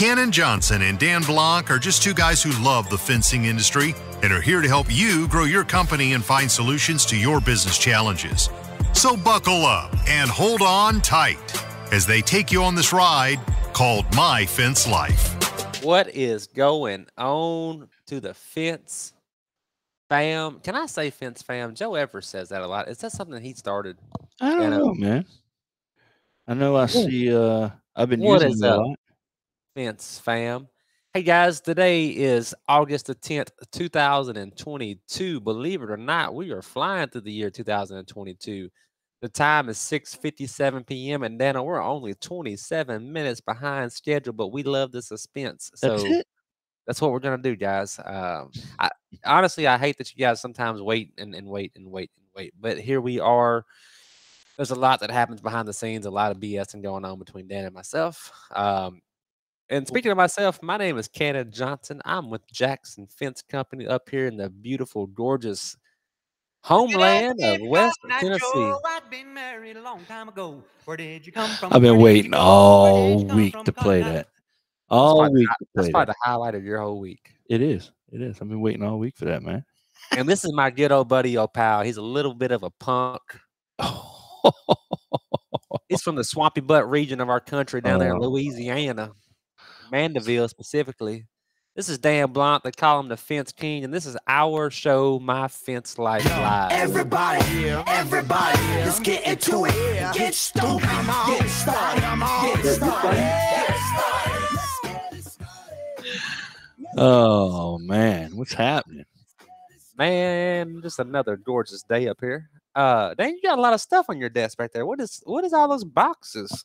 Cannon Johnson and Dan Blanc are just two guys who love the fencing industry and are here to help you grow your company and find solutions to your business challenges. So buckle up and hold on tight as they take you on this ride called My Fence Life. What is going on to the fence fam? Can I say fence fam? Joe Ever says that a lot. Is that something he started? I don't And, know, man. I know I see uh I've been What using is it a lot. Fence fam. Hey guys, today is August the 10th, 2022. Believe it or not, we are flying through the year 2022. The time is 6:57 p.m. and Dana, we're only 27 minutes behind schedule, but we love the suspense. That's so it. that's what we're gonna do, guys. Um, I honestly I hate that you guys sometimes wait and, and wait and wait and wait, but here we are. There's a lot that happens behind the scenes, a lot of BSing going on between Dan and myself. Um, and speaking of myself, my name is Cannon Johnson. I'm with Jackson Fence Company up here in the beautiful, gorgeous homeland of West Tennessee. I've been married a long time ago. Where did you come from? I've been Where did you waiting all did you come week to play that. All probably week the to That's play probably the highlight of your whole week. It is. It is. I've been waiting all week for that, man. And this is my good old buddy, old pal. He's a little bit of a punk. He's from the swampy butt region of our country down there in Oh. Louisiana, Mandeville specifically. This is Dan Blanc. They call him the Fence King, and this is our show, My Fence Life Live. Everybody, everybody, let's get into it. Get stupid, get started, get started, get oh man, what's happening? Man, just another gorgeous day up here. Uh, Dan, you got a lot of stuff on your desk back there. What is what is all those boxes?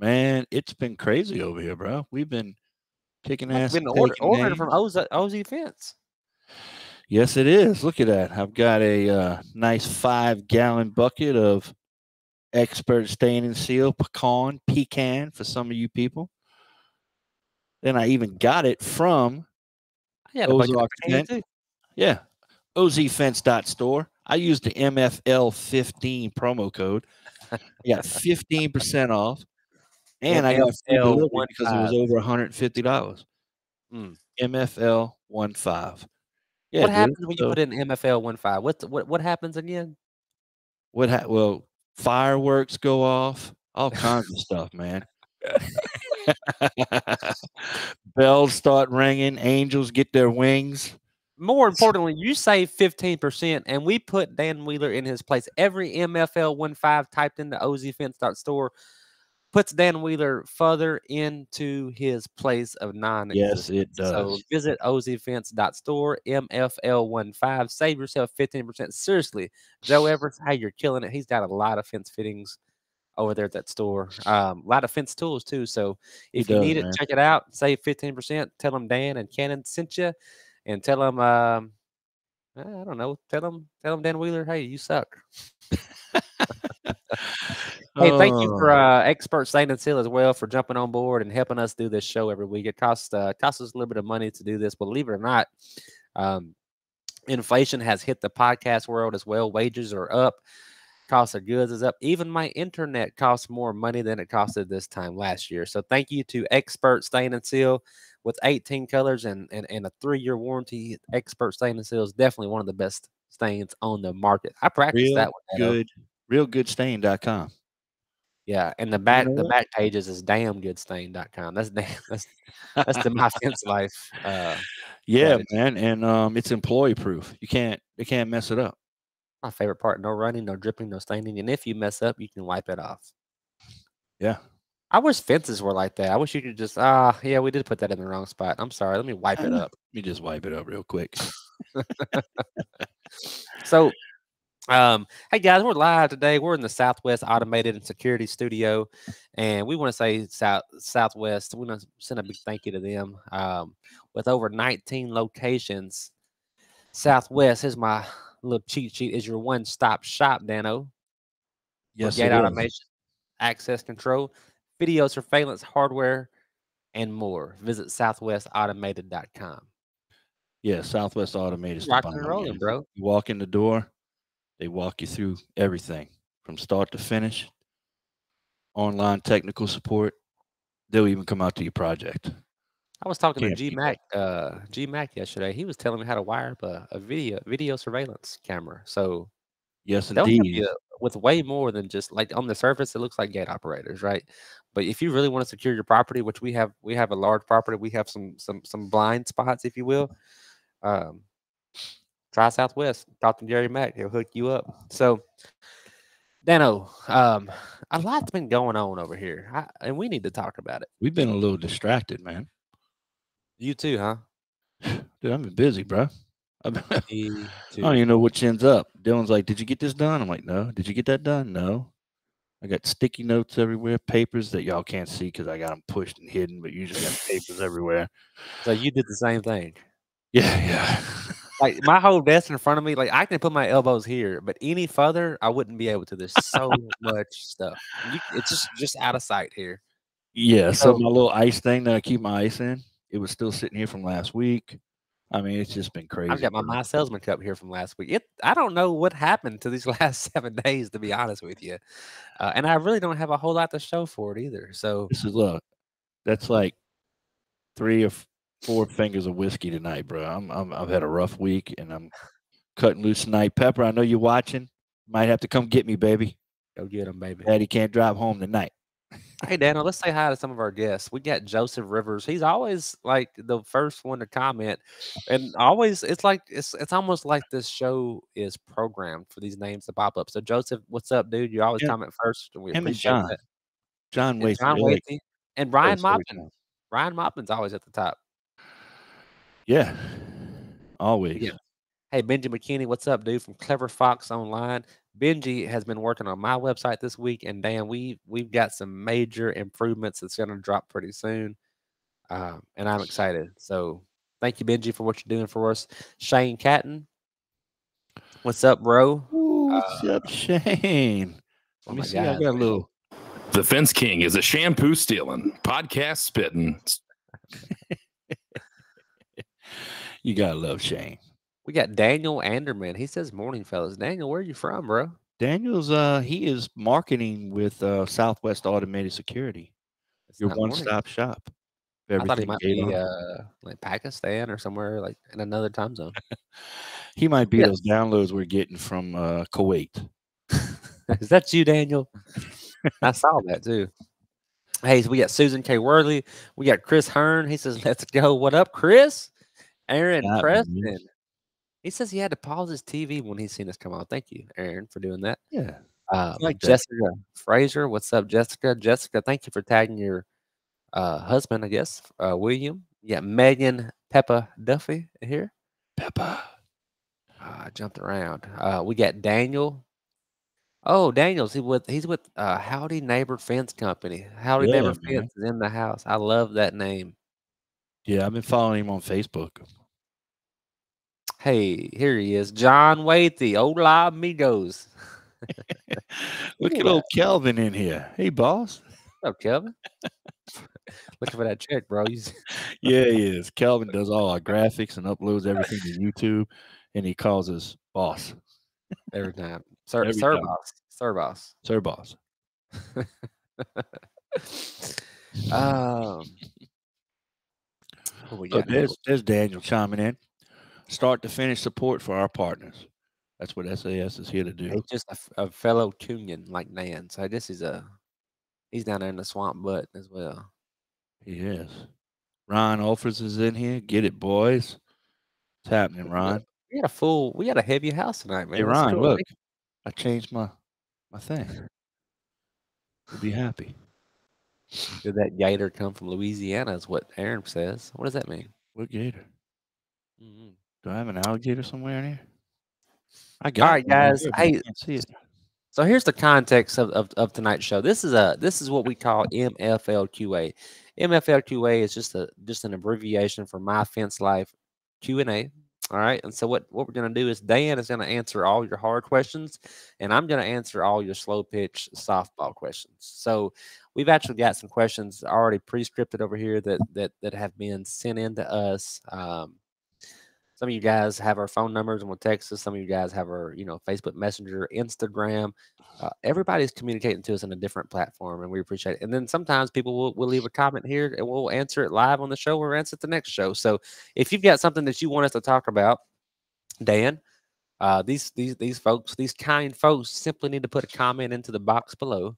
Man, it's been crazy over here, bro. We've been kicking ass. been order, ordered from Oz, OZ Fence. Yes, it is. Look at that. I've got a uh, nice five gallon bucket of expert stain and seal pecan, pecan for some of you people. Then I even got it from, I had a bucket of Ozark Fence. yeah, ozfence.store. I used the MFL15 promo code. I got 15% off. And I got free delivery because it was over $150. Mm. MFL15. Yeah, what dude. happens when you put in MFL one five? What what what happens again? What ha- well, fireworks go off, all kinds of stuff, man. Bells start ringing, angels get their wings. More importantly, you save fifteen percent, and we put Dan Wheeler in his place. Every MFL one five typed into ozfence.store puts Dan Wheeler further into his place of non Yes, it does. So visit ozfence.store, MFL15. Save yourself 15%. Seriously, Joe Evers, hey, you're killing it. He's got a lot of fence fittings over there at that store. Um, a lot of fence tools too. So if you need it, man. check it out. Save 15%. Tell them Dan and Cannon sent you and tell them, um, I don't know, tell them, tell them Dan Wheeler, hey, you suck. Hey, thank you for Oh, uh, expert Stain and Seal as well for jumping on board and helping us do this show every week. It costs uh, costs us a little bit of money to do this, believe it or not. Um, inflation has hit the podcast world as well. Wages are up, cost of goods is up. Even my internet costs more money than it costed this time last year. So thank you to Expert Stain and Seal with 18 colors and and, and a three year warranty. Expert Stain and Seal is definitely one of the best stains on the market. I practice real that one. Good, realgoodstain.com. Yeah, and the back the back pages is damngoodstain.com. That's damn that's that's the my fence life. Uh Yeah, man, and um, it's employee proof. You can't, they can't mess it up. my favorite part. No running, no dripping, no staining. And if you mess up, you can wipe it off. Yeah. I wish fences were like that. I wish you could just ah yeah, we did put that in the wrong spot. I'm sorry. Let me wipe it Uh, up. Let me just wipe it up real quick. So um hey guys, we're live today. We're in the Southwest Automated and Security Studio, and we want to say South Southwest. We want to send a big thank you to them. Um, with over 19 locations, Southwest is my little cheat sheet. Is your one-stop shop, Dano? Yes, gate automation, access control, video surveillance, hardware, and more. Visit southwestautomated.com. Yeah, Southwest Automated. Rocking and rolling, bro. You walk in the door, they walk you through everything from start to finish. Online technical support, they'll even come out to your project. I was talking to Can't G Mac, uh, G Mac yesterday. He was telling me how to wire up a, a video video surveillance camera. So Yes, they'll help indeed. you with way more than just like on the surface. It looks like gate operators, right? But if you really want to secure your property, which we have, we have a large property. We have some some some blind spots, if you will. Um, try Southwest. Talk to Jerry Mack. He'll hook you up. So, Dano, um, a lot's been going on over here, I, and we need to talk about it. We've been a little distracted, man. You too, huh? Dude, I've been busy, bro. I've been, I don't even know which ends up. Dylan's like, "Did you get this done?" I'm like, "No." Did you get that done? No. I got sticky notes everywhere, papers that y'all can't see because I got them pushed and hidden, but you just got papers everywhere. So you did the same thing. Yeah, yeah. Like my whole desk in front of me, like I can put my elbows here, but any further, I wouldn't be able to. There's so much stuff. You, it's just just out of sight here. Yeah, so So- my little ice thing that I keep my ice in, it was still sitting here from last week. I mean, it's just been crazy. I've got my my salesman cup here from last week. It I don't know what happened to these last seven days, to be honest with you, uh, and I really don't have a whole lot to show for it either. So This is look, that's like three or four fingers of whiskey tonight, bro. I'm, I'm I've had a rough week and I'm cutting loose tonight. Pepper, I know you're watching. Might have to come get me, baby. go get him, baby. Daddy can't drive home tonight. Hey, Daniel, let's say hi to some of our guests. We got Joseph Rivers. He's always like the first one to comment, and always it's like it's it's almost like this show is programmed for these names to pop up. So, Joseph, what's up, dude? You always Yeah. comment first, and we Him and appreciate John. that. John And. John Waithe and Ryan Moppin. Ryan Moppin's always at the top. Yeah. Always. Yeah. Hey, Benji McKinney, what's up, dude? From Clever Fox Online. Benji has been working on my website this week, and Dan, we we've got some major improvements that's going to drop pretty soon, um, and I'm excited. So, thank you, Benji, for what you're doing for us. Shane Catton, what's up, bro? Ooh, what's up, Shane? Oh Let me my see. I got a little. The Fence King is a shampoo stealing, podcast spitting. You gotta love Shane. We got Daniel Anderman. He says, "Morning, fellas." Daniel, where are you from, bro? Daniel's uh he is marketing with uh Southwest Automated Security, It's your one-stop shop. I thought he might be on. uh, like Pakistan or somewhere like in another time zone. He might be those downloads we're getting from uh, Kuwait. Is that you, Daniel? I saw that too. Hey, so we got Susan K. Worley. We got Chris Hearn. He says, "Let's go." What up, Chris? Aaron Got Preston. man. He says he had to pause his TV when he seen us come on. Thank you, Aaron, for doing that. Yeah. Um, like that. Jessica Fraser. What's up, Jessica? Jessica, thank you for tagging your uh, husband, I guess, uh, William. Yeah, Megan Pepper Duffy here. Pepper. Uh, I jumped around. Uh, we got Daniel. Oh, Daniel's he with he's with uh, Howdy Neighbor Fence Company. Howdy Yeah, Neighbor man. Fence is in the house. I love that name. Yeah, I've been following him on Facebook. Hey, here he is, John Waithe. Hola, amigos. Look at old Kelvin in here. Hey, boss. What's up, Kevin? Looking for that check, bro. Yeah, he is. Kelvin does all our graphics and uploads everything to YouTube, and he calls us boss, every time, sir, Every sir time. boss, sir boss. sir boss. um, we So got there's, there's Daniel chiming in. Start to finish support for our partners. That's what SAS is here to do. Just a, fellow Cunion like Nan. So I guess he's a he's down there in the swamp butt as well. He is. Ron Offers is in here. Get it, boys. It's happening, Ron? We got a full, we got a heavy house tonight, man. Hey, Ron, go. look. I changed my my thing. You'll be happy. Did that gator come from Louisiana? Is what Aaron says. What does that mean? What gator? Mhm. Do I have an alligator somewhere in here? I All right, one right guys. here, but I Hey, can't see it. So here's the context of, of, of tonight's show. This is a this is what we call MFLQA. MFLQA is just a just an abbreviation for My Fence Life Q and A. All right, and so what what we're gonna do is Dan is gonna answer all your hard questions, and I'm gonna answer all your slow pitch softball questions. So we've actually got some questions already pre-scripted over here that that that have been sent in to us. Um, Some of you guys have our phone numbers and we'll text us. Some of you guys have our, you know, Facebook Messenger, Instagram. Uh, everybody's communicating to us in a different platform, and we appreciate it. And then sometimes people will, will leave a comment here, and we'll answer it live on the show or answer it the next show. So if you've got something that you want us to talk about, Dan, uh, these these these folks, these kind folks, simply need to put a comment into the box below.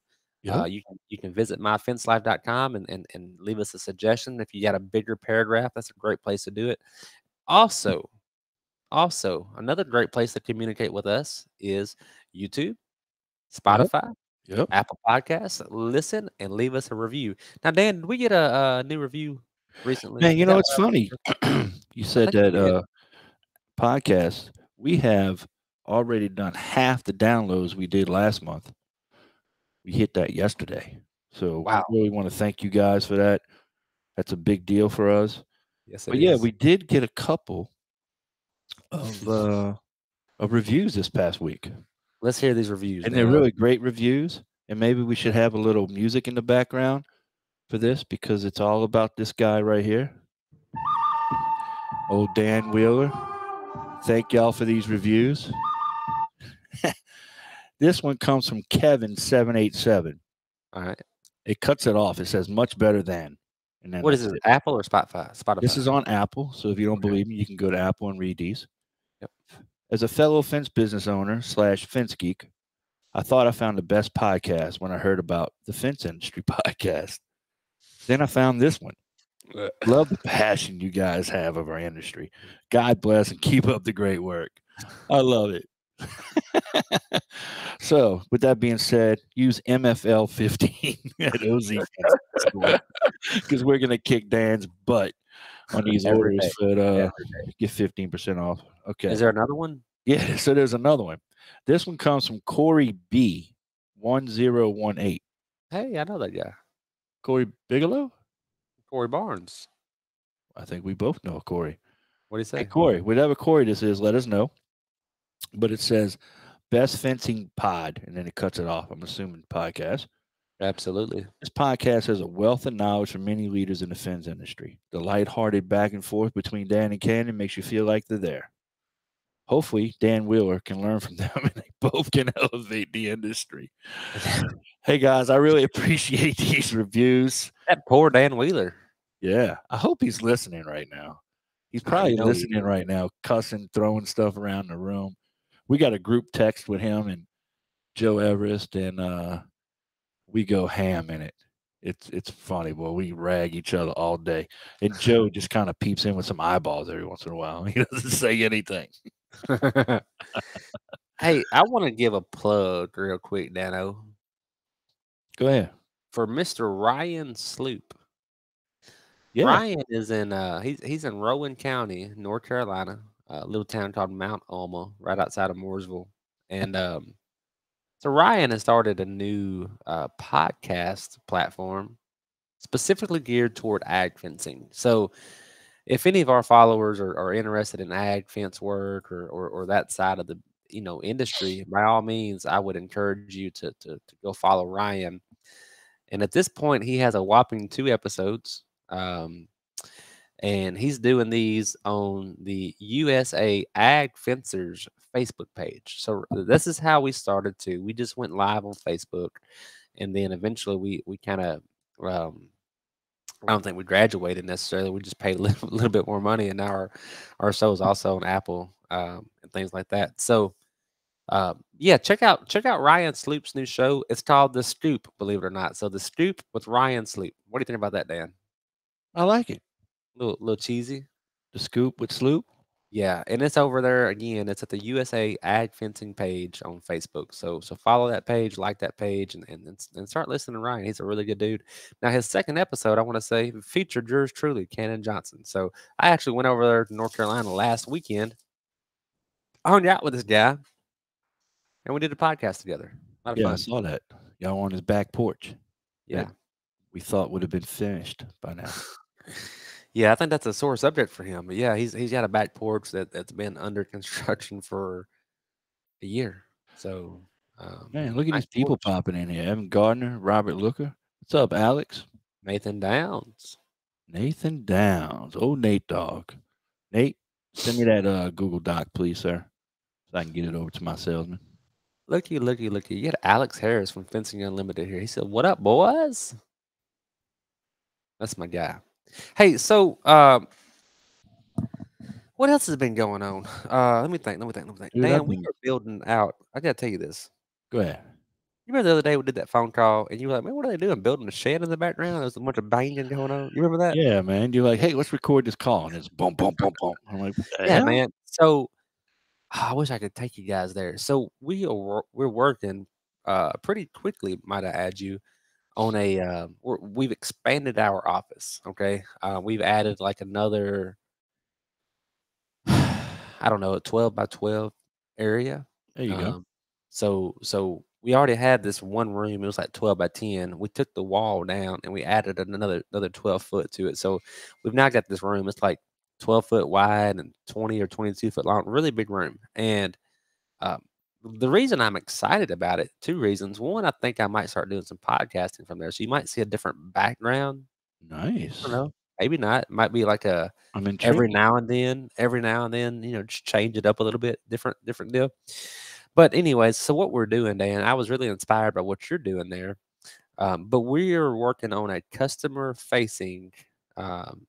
Uh, you can you can visit myfencelife.com and, and and leave us a suggestion. If you got a bigger paragraph, that's a great place to do it. Also, also another great place to communicate with us is YouTube, Spotify, Yep. Apple Podcasts. Listen and leave us a review. Now, Dan, did we get a, a new review recently? Man, you know it's funny. you said that uh podcast, we have already done half the downloads we did last month. We hit that yesterday. So Wow. we really want to thank you guys for that. That's a big deal for us. Yes, But it yeah, we did get a couple of uh of reviews this past week. Let's hear these reviews. And they're really great reviews. And maybe we should have a little music in the background for this because it's all about this guy right here. Old Dan Wheeler. Thank y'all for these reviews. this one comes from Kevin787. All right. It cuts it off. It says much better than. And then What is that's it? Apple or Spotify? Spotify. This is on Apple. So if you don't believe me, you can go to Apple and read these. Yep. As a fellow fence business owner slash fence geek, I thought I found the best podcast when I heard about the fence industry podcast. Then I found this one. Love the passion you guys have of our industry. God bless and keep up the great work. I love it. so, with that being said, use MFL 15 at OZ because we're going to kick Dan's butt on these Every orders day. for uh, get 15% off. Okay. Is there another one? Yeah, so there's another one. This one comes from Corey B. 1018. Hey, I know that guy. Corey Bigelow? Corey Barnes. I think we both know Corey. What do you say? Hey, Corey, whatever Corey this is, let us know. But it says best fencing pod, and then it cuts it off. I'm assuming podcast. Absolutely. This podcast has a wealth of knowledge from many leaders in the fence industry. The lighthearted back and forth between Dan and Cannon makes you feel like they're there. Hopefully, Dan Wheeler can learn from them and they both can elevate the industry. hey, guys, I really appreciate these reviews. That poor Dan Wheeler. Yeah, I hope he's listening right now. He's probably know he listening right now, cussing, throwing stuff around the room. We got a group text with him and Joe Everest, and uh, we go ham in it. It's it's funny, boy. We rag each other all day, and Joe just kind of peeps in with some eyeballs every once in a while. He doesn't say anything. hey, I want to give a plug real quick, Dano, Go ahead. for Mr. Ryan Sloop. Yeah, Ryan is in uh he's he's in Rowan County, North Carolina, a little town called Mount Ulla, right outside of Mooresville. And um so Ryan has started a new uh podcast platform specifically geared toward ag fencing. So if any of our followers are, are interested in ag fence work or, or or that side of the you know industry, by all means, I would encourage you to to, to go follow Ryan. And at this point, he has a whopping two episodes um, and he's doing these on the USA Ag Fencers Facebook page. So this is how we started too. We just went live on Facebook, and then eventually we we kind of um, I don't think we graduated necessarily. We just paid a little, little bit more money, and now our our show is also on Apple um, and things like that. So. Uh, yeah, check out check out Ryan Sloop's new show. It's called The Scoop, believe it or not. So The Scoop with Ryan Sloop. What do you think about that, Dan? I like it. Little little cheesy. The scoop with Sloop. Yeah, and it's over there again. It's at the USA Ag Fencing page on Facebook. So so follow that page, like that page, and and, and start listening to Ryan. He's a really good dude. Now his second episode, I want to say, featured yours truly, Cannon Johnson. So I actually went over there to North Carolina last weekend. I hung out with this guy, and we did a podcast together. A Yeah, I saw that. Y'all on his back porch. Yeah. We thought would have been finished by now. Yeah, I think that's a sore subject for him. But yeah, he's he's got a back porch that that's been under construction for a year. So um, Man, look at nice these people porch. popping in here. Evan Gardner, Robert Looker. What's up, Alex? Nathan Downs. Nathan Downs. Oh, Nate Dog. Nate, Send me that uh, Google Doc, please, sir, so I can get it over to my salesman. Looky, looky, looky. You got Alex Harris from Fencing Unlimited here. He said, What up, boys? That's my guy. Hey, so uh, what else has been going on? Uh, let me think. Let me think. Let me think. Dude, Dan, I've we been- were building out. I gotta tell you this. Go ahead. You remember the other day we did that phone call, and you were like, "Man, what are they doing? Building a shed in the background? There's a bunch of banging going on. You remember that? Yeah, man. You're like, hey, let's record this call, and it's boom, boom, boom, boom. I'm like, what the Yeah, hell? man. So I wish I could take you guys there. So we are wor- we're working uh pretty quickly, might I add you, on a uh, we're, we've expanded our office. Okay, uh, we've added like another I don't know, a twelve by twelve area. There you go. Um, so so we already had this one room. It was like twelve by ten. We took the wall down and we added another another twelve foot to it. So we've now got this room. It's like twelve foot wide and twenty or twenty two foot long. Really big room. And um, the reason I'm excited about it, two reasons. One, I think I might start doing some podcasting from there. So you might see a different background. Nice. I don't know. Maybe not. It might be like a I'm intrigued. every now and then every now and then you know just change it up a little bit different different deal but anyways so what we're doing dan i was really inspired by what you're doing there um, but we are working on a customer facing um,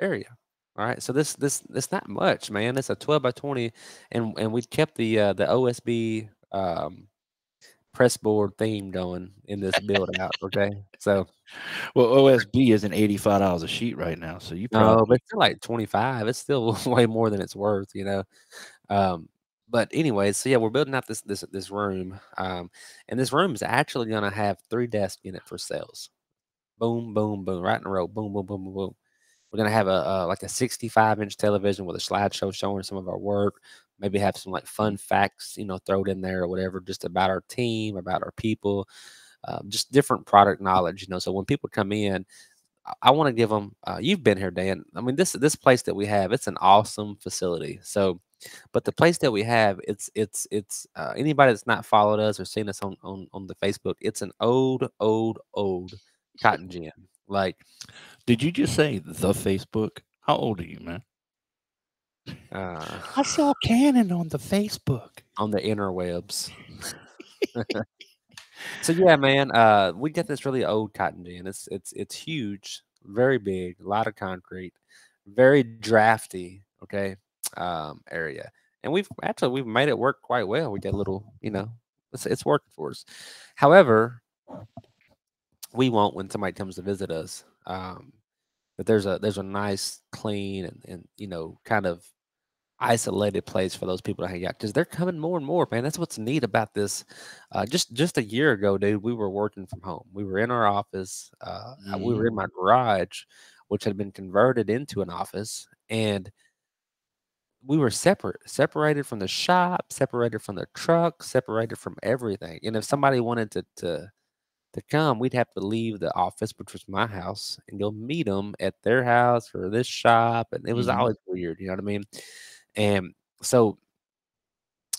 area all right so this this it's not much man it's a 12 by 20 and and we kept the uh, the osb um, press board theme going in this build out okay so Well, OSB isn't eighty-five dollars a sheet right now, so you No, probably but it's still like 25. It's still way more than it's worth, you know. Um, but anyways, so yeah, we're building out this this this room. Um, and this room is actually gonna have three desks in it for sales. Boom, boom, boom, right in a row. Boom, boom, boom, boom, boom. We're gonna have a, uh like a 65 inch television with a slideshow showing some of our work. Maybe have some like fun facts, you know, thrown in there or whatever, just about our team, about our people, um, just different product knowledge, you know. So when people come in, I- I want to give them. Uh, you've been here, Dan. I mean, this this place that we have, it's an awesome facility. So, but the place that we have, it's it's it's uh, anybody that's not followed us or seen us on on on the Facebook, it's an old old old cotton gin. Like, Did you just say the Facebook? How old are you, man? uh, I saw Cannon on the Facebook. on the interwebs. so yeah, man, uh, we got this really old cotton gin. It's it's it's huge, very big, a lot of concrete, very drafty. Okay, um, area, and we've actually we've made it work quite well. We get a little, you know, it's it's working for us. However, we won't when somebody comes to visit us. Um, but there's a there's a nice, clean, and, and you know, kind of isolated place for those people to hang out because they're coming more and more, man. That's what's neat about this. Uh, just just a year ago, dude, we were working from home. We were in our office. Uh, uh, We were in my garage, which had been converted into an office, and we were separate, separated from the shop, separated from the truck, separated from everything. And if somebody wanted to to to come, we'd have to leave the office, which was my house, and go meet them at their house or this shop. And it was Mhm. always weird, you know what I mean? And so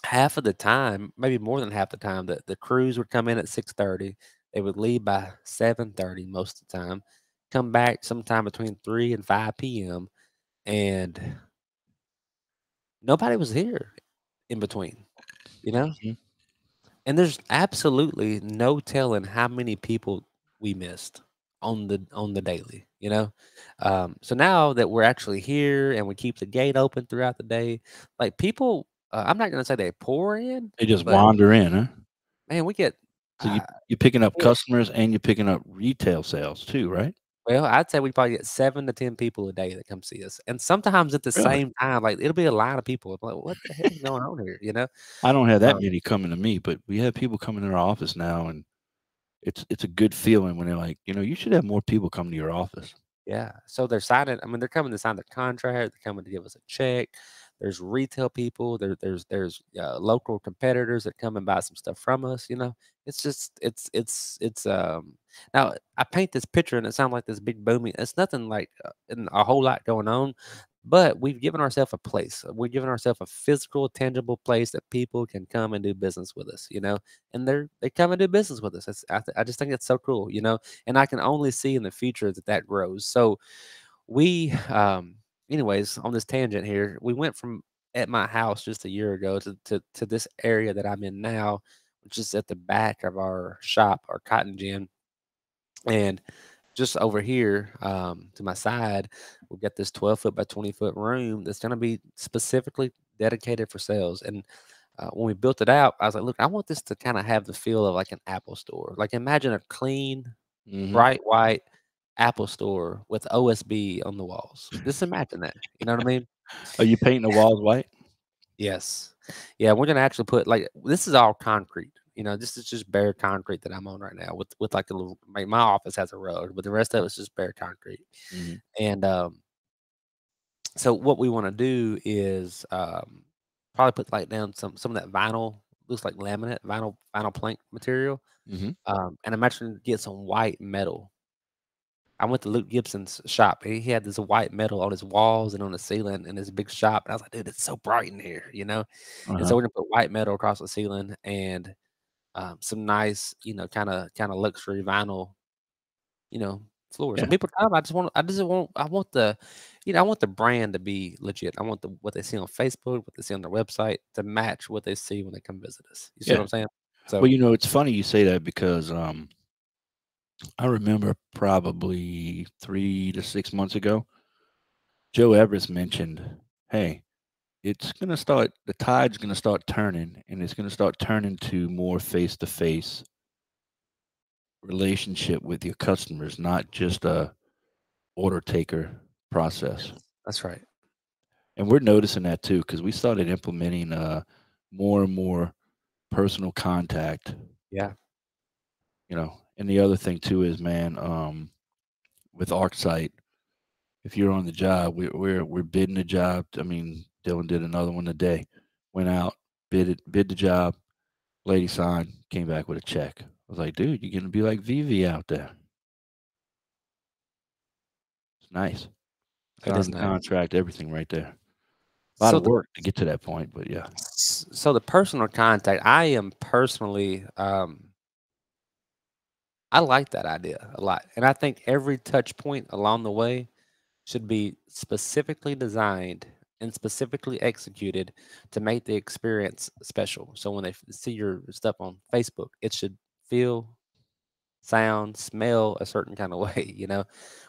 half of the time, maybe more than half the time, that the crews would come in at 6:30. They would leave by 7:30 most of the time, come back sometime between 3 and 5 p.m. and nobody was here in between, you know? Mhm. And there's absolutely no telling how many people we missed on the on the daily, you know. Um, so now that we're actually here and we keep the gate open throughout the day, like people, uh, I'm not gonna say they pour in, They just wander in, huh? man, we get. So you, uh, you're picking up customers and you're picking up retail sales too, right? Well, I'd say we probably get seven to ten people a day that come see us, and sometimes at the Really? same time, like it'll be a line of people. I'm like, what the hell is going on here? You know? I don't have that Um, many coming to me, but we have people coming in our office now, and it's it's a good feeling when they're like, you know, you should have more people come to your office. Yeah. So they're signing. I mean, they're coming to sign the contract. They're coming to give us a check. There's retail people. There, there's there's uh, local competitors that come and buy some stuff from us. You know, it's just it's it's it's um. Now I paint this picture and it sounds like this big booming. It's nothing like uh, a whole lot going on, but we've given ourselves a place. We've given ourselves a physical, tangible place that people can come and do business with us. You know, and they're they come and do business with us. It's, I, th- I just think it's so cool. You know, and I can only see in the future that that grows. So we, um, anyways, on this tangent here, we went from at my house just a year ago to, to to this area that I'm in now, which is at the back of our shop, our cotton gin. And just over here um, to my side, we've got this 12 foot by 20 foot room that's going to be specifically dedicated for sales. And uh, when we built it out, I was like, look, I want this to kind of have the feel of like an Apple store. Like imagine a clean, Mhm. bright white Apple store with OSB on the walls. Just imagine that. You know what I mean? Are you painting the walls white? Yes. Yeah, we're gonna actually put like this is all concrete. You know, this is just bare concrete that I'm on right now with with like a little like my office has a road, but the rest of it's just bare concrete. Mhm. And um so what we want to do is um probably put like down some some of that vinyl looks like laminate vinyl vinyl plank material. Mhm. Um and I'm actually gonna get some white metal. I went to Luke Gibson's shop. He, he had this white metal on his walls and on the ceiling in his big shop. And I was like, dude, it's so bright in here, you know? And Uh-huh. so we're gonna put white metal across the ceiling and um, some nice, you know, kind of kind of luxury vinyl, you know, floors. Yeah. So people come, I just want, I just want, I want the, you know, I want the brand to be legit. I want the what they see on Facebook, what they see on their website to match what they see when they come visit us. You see Yeah. what I'm saying? So Well, you know, it's funny you say that because um, I remember probably three to six months ago, Joe Everest mentioned, "Hey, it's going to start. The tide's going to start turning, and it's going to start turning to more face-to-face relationship with your customers, not just a order taker process." that's right. and we're noticing that too because we started implementing uh more and more personal contact Yeah. you know and the other thing too is man um with arcsite if you're on the job we, we're we're bidding the job. I mean dylan did another one today. Went out bid it bid the job. Lady signed came back with a check. I was like dude you're gonna be like vv out there. It's nice. It is the nice. contract everything right there. A lot So of the- work to get to that point, but yeah. So the personal contact i am personally um i like that idea a lot and i think every touch point along the way should be specifically designed and specifically executed to make the experience special. So when they see your stuff on facebook it should feel sound smell a certain kind of way you know?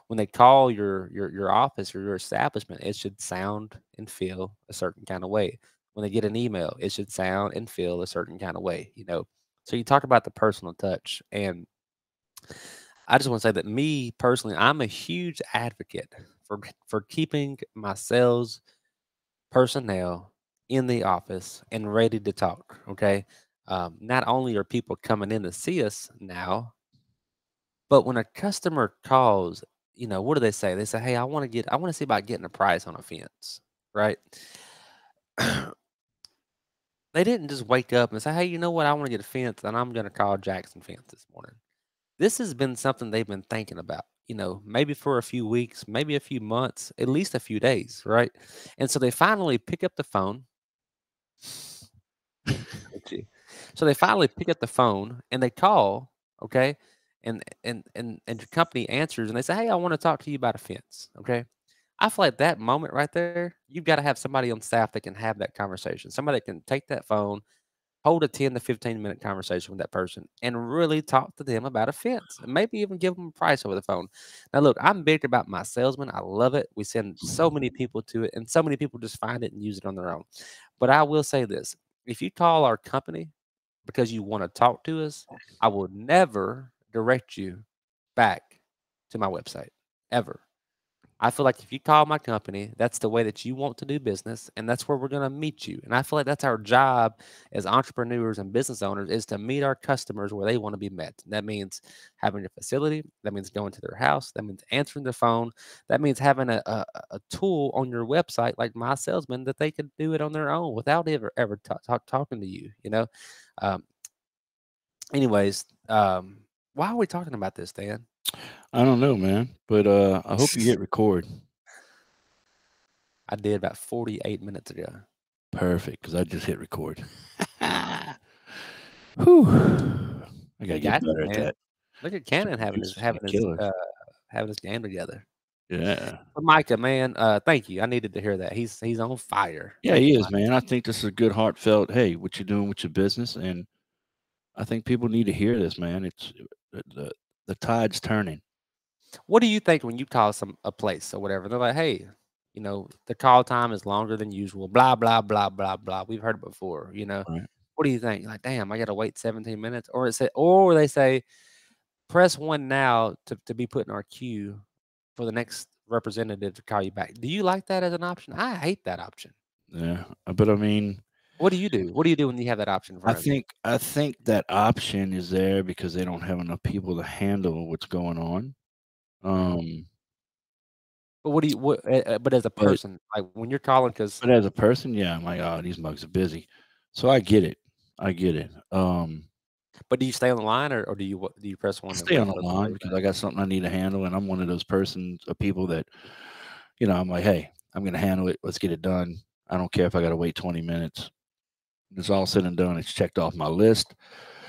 When they call your your your office or your establishment it should sound and feel a certain kind of way. When they get an email, it should sound and feel a certain kind of way, you know. So you talk about the personal touch, and I just want to say that me personally, I'm a huge advocate for for keeping my sales personnel in the office and ready to talk. Okay, um, not only are people coming in to see us now, but when a customer calls, you know, what do they say? They say, "Hey, I want to get, I want to see about getting a price on a fence," right? they didn't just wake up and say, "Hey, you know what? I want to get a fence, and I'm going to call Jackson Fence this morning." This has been something they've been thinking about, you know, maybe for a few weeks, maybe a few months, at least a few days, right? And so they finally pick up the phone. Look at you. so they finally pick up the phone and they call, okay, and and and and your company answers and they say, "Hey, I want to talk to you about a fence," okay. I feel like that moment right there, you've got to have somebody on staff that can have that conversation. Somebody that can take that phone, hold a 10 to 15 minute conversation with that person and really talk to them about a fence and maybe even give them a price over the phone. Now, look, I'm big about my salesman. I love it. We send so many mm-hmm. people to it and so many people just find it and use it on their own. But I will say this if you call our company because you want to talk to us, I will never direct you back to my website ever. I feel like if you call my company, that's the way that you want to do business, and that's where we're going to meet you. And I feel like that's our job as entrepreneurs and business owners is to meet our customers where they want to be met. That means having a facility. That means going to their house. That means answering the phone. That means having a, a, a tool on your website like My Salesman that they can do it on their own without ever ever ta- talk, talking to you. You know. Um, anyways, um, why are we talking about this, Dan? I don't know, man, but uh, I hope you hit record. I did about 48 minutes ago. Perfect, because I just hit record. Whew. I gotta get it, better at man. that. Look at Cannon having his having his uh, having his game together. Yeah. But Micah, man, uh, thank you. I needed to hear that. He's he's on fire. Yeah, he is, man. I think this is a good, heartfelt. Hey, what you doing with your business? And I think people need to hear this, man. It's the the, the tide's turning. What do you think when you call some a place or whatever? They're like, hey, you know, the call time is longer than usual. Blah blah blah blah blah. We've heard it before. You know, Right. what do you think? You're like, damn, I got to wait 17 minutes, or it say, or they say, press one now to to be put in our queue for the next representative to call you back. Do you like that as an option? I hate that option. Yeah, uh, but I mean, What do you do? What do you do when you have that option? I front of you? think I think that option is there because they don't have enough people to handle what's going on. Um, But what do you? What? Uh, uh, but as a But- person, like when you're calling, because but as a person, yeah, I'm like, oh, these mugs are busy, so I get it. I get it. Um, but do you stay on the line or, or do you what- do you press one? I stay on the for them to line because? I got something I need to handle, and I'm one of those persons of people that, you know, I'm like, hey, I'm gonna handle it. Let's get it done. I don't care if I got to wait 20 minutes. It's all said and done. It's checked off my list.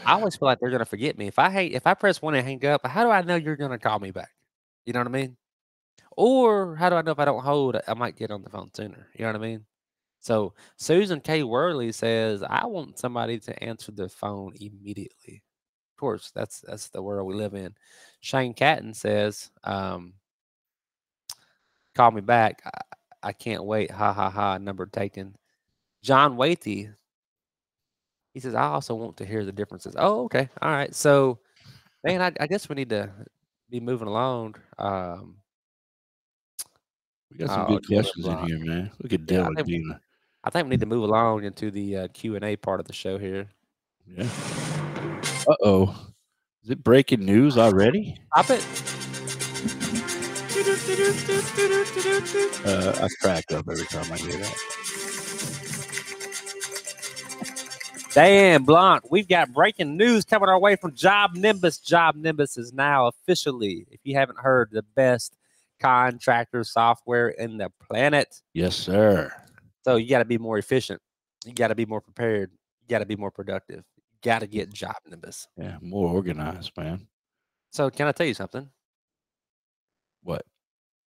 I always feel like they're gonna forget me if I hate if I press one and hang up. How do I know you're gonna call me back? You know what I mean? Or how do I know if I don't hold, I might get on the phone sooner? You know what I mean? So Susan K. Worley says, I want somebody to answer the phone immediately. Of course, that's that's the world we live in. Shane Catton says, um, call me back. I, I can't wait. Ha ha ha. Number taken. John Waithy. He says, I also want to hear the differences. Oh, okay. All right. So man, I, I guess we need to be moving along. Um We got some Oh, good questions in here, man. Look at Yeah, I think- a I think we need to move along into the uh, Q and A part of the show here. yeah. Uh oh, is it breaking news already? Stop it. Uh, I crack up every time I hear that. Dan Blanc, we've got breaking news coming our way from Job Nimbus. Job Nimbus is now officially, if you haven't heard, the best contractor software in the planet. Yes, sir. So you got to be more efficient. You got to be more prepared. You got to be more productive. You got to get Job Nimbus. Yeah, more organized, man. So can I tell you something? What?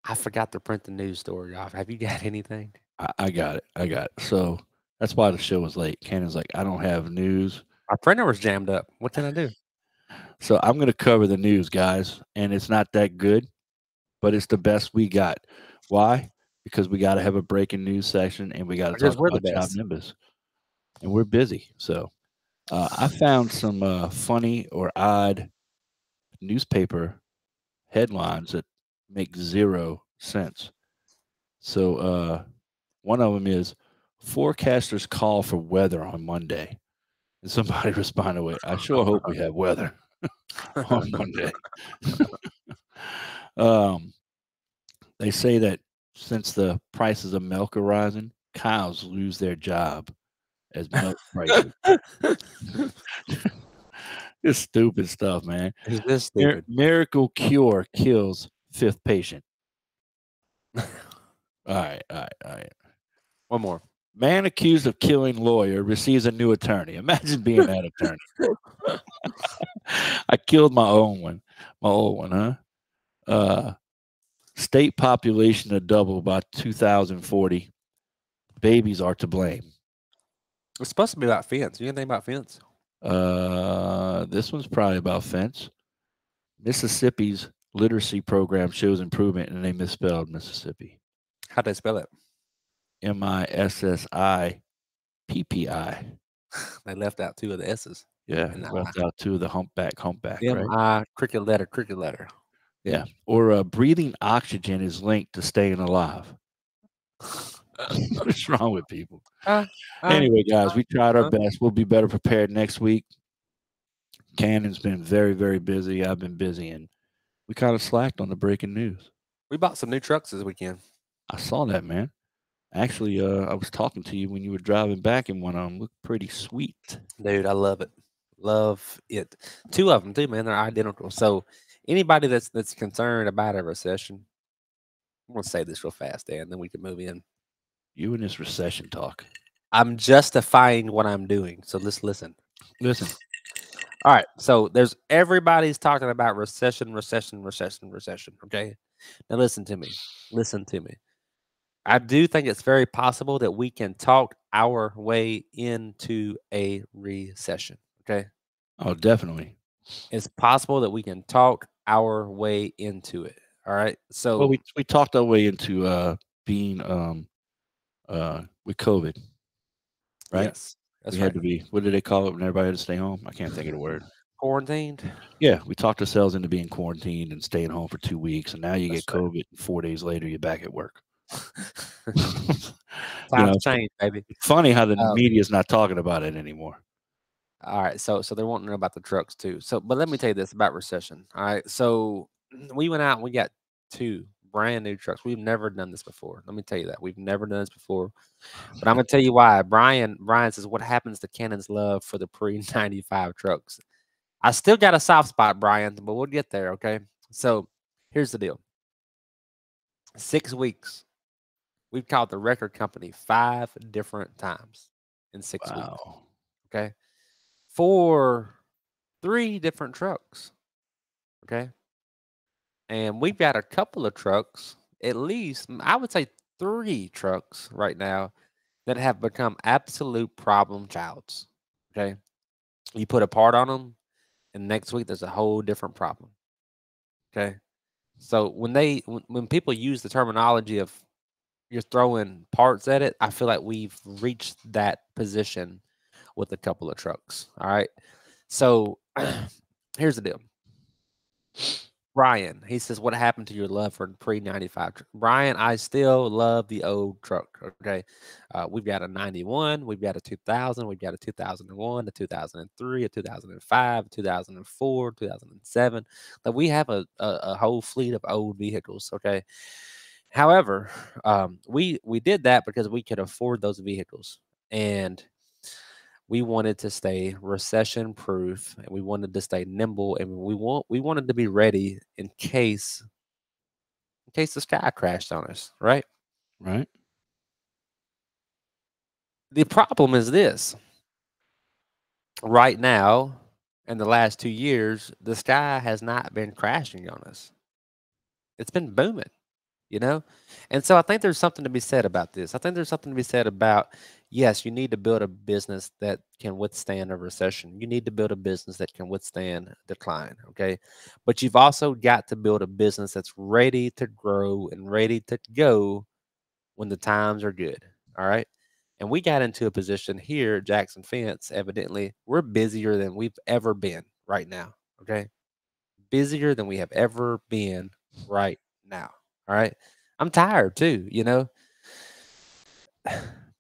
I forgot to print the news story off. Have you got anything? I, I got it. I got it. So that's why the show was late. Cannon's like, I don't have news. My printer was jammed up. What can I do? So I'm going to cover the news, guys, and it's not that good, but it's the best we got. Why? Because we got to have a breaking news section, and we got to talk we're the about Job. Nimbus, and we're busy. So uh, I found some uh, funny or odd newspaper headlines that make zero sense. So uh, one of them is forecasters call for weather on Monday. And somebody responded with, I sure hope we have weather on Monday. um, they say that since the prices of milk are rising, cows lose their job as milk prices. it's stupid stuff, man. Is this Mir- miracle cure kills fifth patient. all right, all right, all right. One more. Man accused of killing lawyer receives a new attorney. Imagine being that attorney. I killed my own one, my old one, huh? Uh, state population to double by 2040. Babies are to blame. It's supposed to be about fence. You anything about fence? Uh, this one's probably about fence. Mississippi's literacy program shows improvement, and they misspelled Mississippi. How'd they spell it? M I S S I P P I. They left out two of the S's. Yeah, And, left out to the humpback, humpback, right? M I cricket letter, cricket letter. Yeah. Or uh, breathing oxygen is linked to staying alive. What's wrong with people? Uh, anyway, guys, we tried our uh. best. We'll be better prepared next week. Cannon's been very, very busy. I've been busy, and we kind of slacked on the breaking news. we bought some new trucks this weekend. I saw that, man. Actually, uh, I was talking to you when you were driving back, and one of them looked pretty sweet. Dude, I love it. Love it. Two of them too, man. They're identical. So anybody that's that's concerned about a recession, I'm gonna say this real fast, Dan, then we can move in. You and this recession talk. I'm justifying what I'm doing. So let's listen. Listen, All right. So there's everybody's talking about recession, recession, recession, recession. Okay. Now listen to me. Listen to me. I do think it's very possible that we can talk our way into a recession. Okay. Oh, definitely. It's possible that we can talk our way into it. All right. So Well, we we talked our way into uh being um uh with COVID, right? Yes, that's we right. had to be. What did they call it when everybody had to stay home? I can't think of the word. Quarantined. Yeah, we talked ourselves into being quarantined and staying home for two weeks, and now you That's get right. COVID. And four days later, you're back at work. Times you know, change, baby. funny how the Um, media's not talking about it anymore. All right, so so they're wanting to know about the trucks too. So, but let me tell you this about recession. All right, so we went out and we got two brand new trucks. We've never done this before. Let me tell you that we've never done this before. But I'm gonna tell you why. Brian Brian says, "What happens to Cannon's love for the pre '95 trucks?" I still got a soft spot, Brian, but we'll get there. Okay. So here's the deal. Six weeks. We've called the record company five different times in six weeks okay, for three different trucks, okay, and we've got a couple of trucks, at least I would say three trucks right now that have become absolute problem childs. Okay, you put a part on them, and next week there's a whole different problem. Okay, so when they when, when people use the terminology of you're throwing parts at it, I feel like we've reached that position with a couple of trucks. All right. So here's the deal. Brian, he says, What happened to your love for pre 95? tr-" Brian, I still love the old truck. Okay. Uh, we've got a 91, we've got a 2000, we've got a 2001, a 2003, a 2005, a 2004, 2007. Like we have a, a, a whole fleet of old vehicles. Okay. However, um, we we did that because we could afford those vehicles, and we wanted to stay recession proof, and we wanted to stay nimble, and we want we wanted to be ready in case in case the sky crashed on us. Right. Right? The problem is this. Right now, in the last two years, the sky has not been crashing on us. It's been booming, you know? And so I think there's something to be said about this. I think there's something to be said about yes, you need to build a business that can withstand a recession. You need to build a business that can withstand decline, okay? But you've also got to build a business that's ready to grow and ready to go when the times are good, all right? And we got into a position here, Jackson Fence, evidently, we're busier than we've ever been right now. Okay. Busier than we have ever been right now. All right. I'm tired too, you know.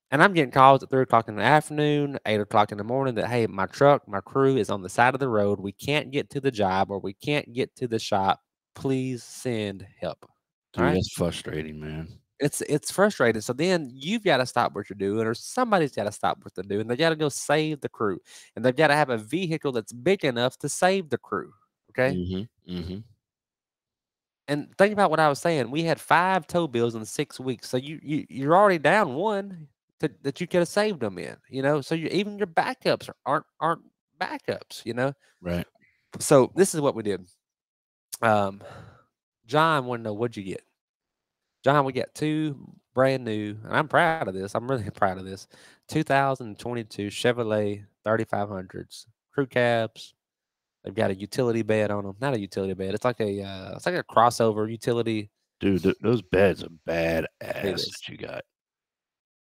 And I'm getting calls at three o'clock in the afternoon, eight o'clock in the morning that, hey, my truck, my crew is on the side of the road. We can't get to the job or we can't get to the shop. Please send help. Dude, Alright. that's frustrating, man. it's it's frustrating. So then you've got to stop what you're doing, or somebody's got to stop what they're doing. They got to go save the crew, and they've got to have a vehicle that's big enough to save the crew. Okay. Mm-hmm. Mm-hmm. And think about what I was saying. We had five tow bills in six weeks, so you you you're already down one to, that you could have saved them in. You know, so you even your backups aren't aren't backups. You know, Right. so this is what we did. Um, John wanted to know what'd you get. John, we got two brand new, and I'm proud of this. I'm really proud of this. 2022 Chevrolet 3500s, crew cabs. They've got a utility bed on them. Not a utility bed. It's like a uh, it's like a crossover utility. Dude, th- those beds are bad ass that you got.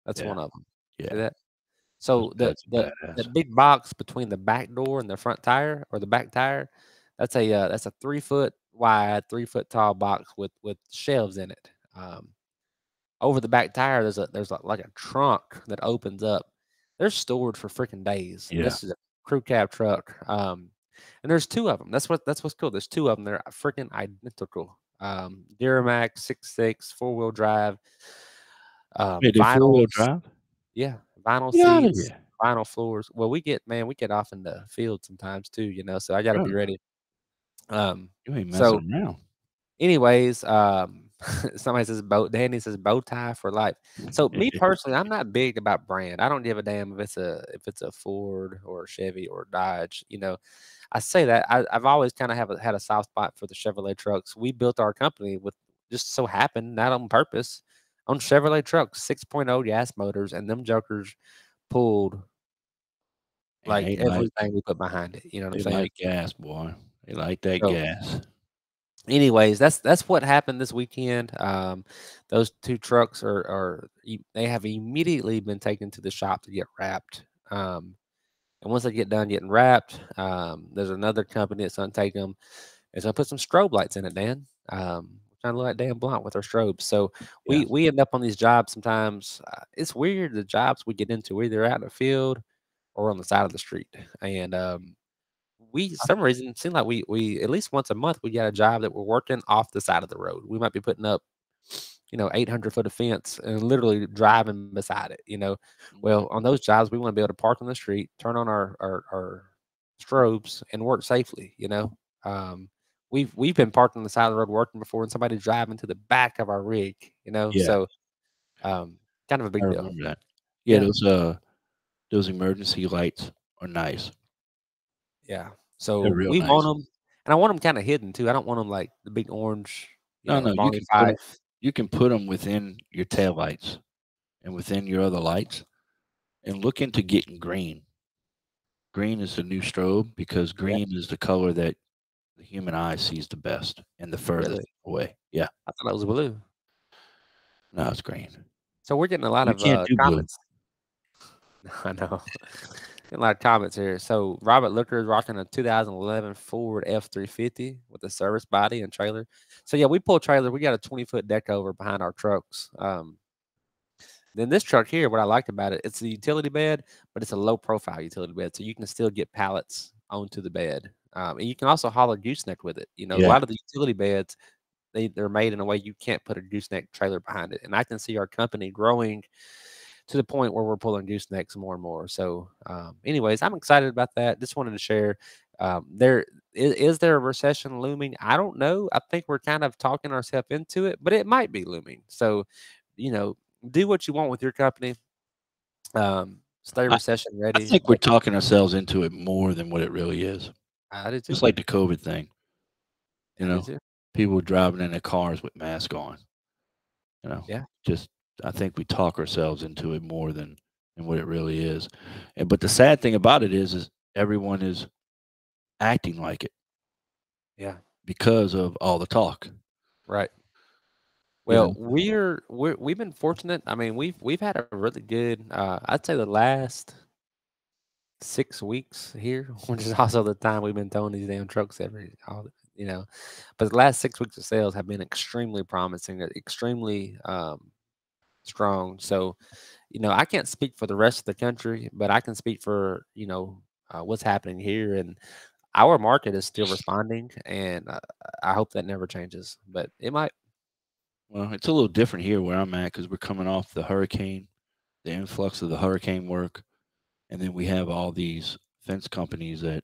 That's Yeah. one of them. Yeah. that. So the the, the big box between the back door and the front tire or the back tire, that's a uh, that's a three foot wide, three foot tall box with with shelves in it. Um, over the back tire, there's a there's a, like a trunk that opens up. They're stored for freaking days. Yeah. This is a crew cab truck. Um, and there's two of them. That's what that's what's cool. There's two of them. They're freaking identical. Um, Duramax six six four wheel drive. Um, Wait, four wheel drive? Yeah, vinyl Get seats, vinyl floors. Well, we get man, we get off in the field sometimes too, you know. So I got to be ready. Um. You ain't messing So- around. Anyways, um, somebody says bow. Danny says bow tie for life. So me personally, I'm not big about brand. I don't give a damn if it's a if it's a Ford or a Chevy or a Dodge. You know, I say that I, I've always kind of have a, had a soft spot for the Chevrolet trucks. We built our company with just so happened, not on purpose, on Chevrolet trucks, 6.0 gas motors, and them jokers pulled like they like, everything we put behind it. You know what I'm saying? like gas, boy. They like that So- gas. anyways, that's that's what happened this weekend. Um, those two trucks are are they have immediately been taken to the shop to get wrapped. Um, and once they get done getting wrapped, um, there's another company that's gonna take them. It's gonna put some strobe lights in it, Dan. Um, trying to look like Dan Blanc with our strobes. So we Yeah. we end up on these jobs sometimes. Uh, it's weird the jobs we get into, either out in the field or on the side of the street, and um, we some reason it seems like we we at least once a month we got a job that we're working off the side of the road. We might be putting up, you know, 800 foot of fence and literally driving beside it. You know, well on those jobs we want to be able to park on the street, turn on our our, our strobes, and work safely. You know, um, we've we've been parked on the side of the road working before, and somebody driving to the back of our rig. You know, Yeah. so um, kind of a big deal. Yeah, Yeah. those uh those emergency lights are nice. Yeah. So we want them, and I want them kind of hidden too. I don't want them like the big orange. No, know, no, you can put. You can put them within your tail lights and within your other lights and look into getting green. Green is the new strobe because green is the color that the human eye sees the best and the furthest Really? away. Yeah, I thought it was blue. no, it's green. So we're getting a lot of uh, comments. I know. A lot of comments here. So Robert Looker is rocking a 2011 Ford F350 with a service body and trailer. So yeah, we pull trailer. We got a 20 foot deck over behind our trucks. Um, then this truck here, what I liked about it, it's a utility bed, but it's a low profile utility bed, so you can still get pallets onto the bed. Um, and you can also haul a gooseneck with it. You know, a lot of the utility beds, they they're made in a way you can't put a gooseneck trailer behind it. And I can see our company growing to the point where we're pulling goosenecks more and more. So, um, anyways, I'm excited about that. Just wanted to share. Um, there is, is there a recession looming? I don't know. I think we're kind of talking ourselves into it, but it might be looming. So, you know, do what you want with your company. Um, stay recession ready. I think we're talking ourselves into it more than what it really is. I do too. Just like the COVID thing. You know, people driving in their cars with masks on. You know, Yeah. Just I think we talk ourselves into it more than than what it really is. And but the sad thing about it is, is everyone is acting like it Yeah. because of all the talk. Right. Well, we're we're we've been fortunate. I mean, we've we've had a really good. Uh, I'd say the last six weeks here, which is also the time we've been towing these damn trucks every, all you know. But the last six weeks of sales have been extremely promising, extremely um, strong. So, you know, I can't speak for the rest of the country, but I can speak for you know uh, what's happening here, and our market is still responding, and uh, I hope that never changes. But it might. Well, it's a little different here where I'm at because we're coming off the hurricane, the influx of the hurricane work, and then we have all these fence companies that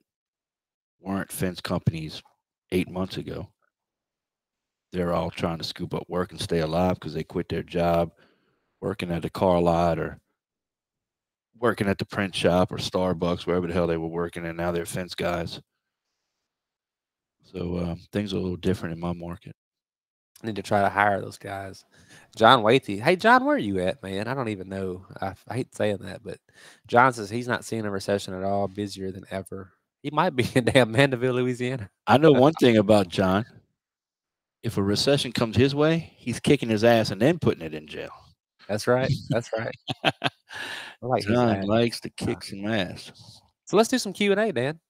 weren't fence companies eight months ago. They're all trying to scoop up work and stay alive because they quit their job working at the car lot or working at the print shop or Starbucks, wherever the hell they were working, and now they're fence guys. So um, things are a little different in my market. I need to try to hire those guys. John Waithy. Hey, John, where are you at, man? I don't even know. I hate saying that, but John says he's not seeing a recession at all, busier than ever. He might be in damn Mandeville, Louisiana. I know one thing about John. If a recession comes his way, he's kicking his ass and then putting it in jail. That's right. That's right. I like John likes to kick some ass. So let's do some Q and A, Dan.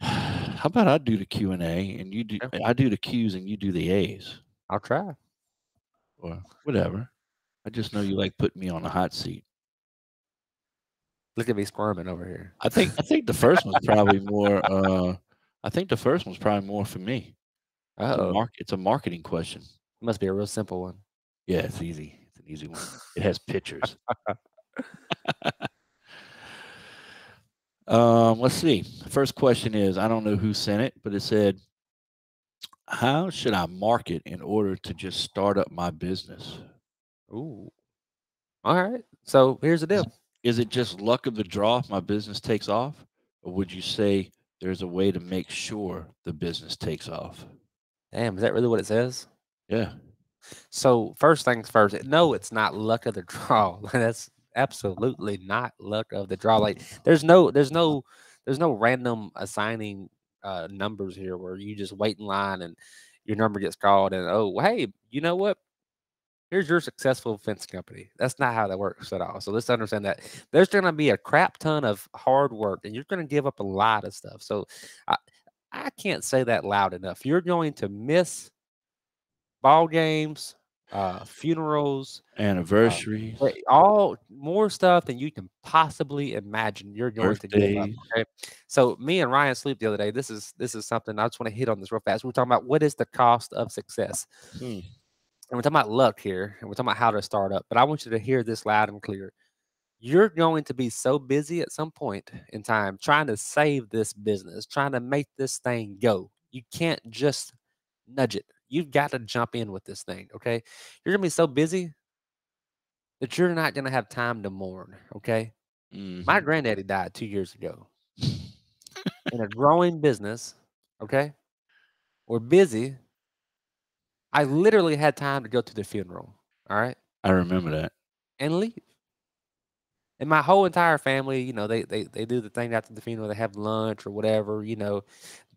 How about I do the Q and A and you do Yeah. I do the Q's and you do the A's I'll try. or whatever. I just know you like putting me on a hot seat. Look at me squirming over here. I think I think the first one's probably more. Uh, I think the first one's probably more for me. It's a, Oh, mark, it's a marketing question. It must be a real simple one. Yeah, it's easy. It's an easy one. It has pictures. um, let's see. First question is I don't know who sent it, but it said, How should I market in order to just start up my business? Ooh. All right. So here's the deal. Is it just luck of the draw if my business takes off? Or would you say there's a way to make sure the business takes off? Damn, is that really what it says? Yeah. So first things first, no, it's not luck of the draw. That's absolutely not luck of the draw. Like there's no there's no there's no random assigning uh numbers here where you just wait in line and your number gets called and oh hey, you know what? Here's your successful fence company. That's not how that works at all. So let's understand that there's going to be a crap ton of hard work and you're going to give up a lot of stuff. So I, I can't say that loud enough. You're going to miss ball games, uh, funerals, Anniversaries. uh, all more stuff than you can possibly imagine. You're going to give up. Okay. So me and Ryan sleep the other day. This is this is something I just want to hit on this real fast. We're talking about what is the cost of success. Hmm. And we're talking about luck here, and we're talking about how to start up. But I want you to hear this loud and clear. You're going to be so busy at some point in time trying to save this business, trying to make this thing go. You can't just nudge it. You've got to jump in with this thing. Okay. You're going to be so busy that you're not going to have time to mourn. Okay. My Mhm. granddaddy died two years ago in a growing business. Okay. We're busy. I literally had time to go to the funeral. All right. I remember that. and leave. And my whole entire family, you know, they they they do the thing after the funeral, they have lunch or whatever, you know.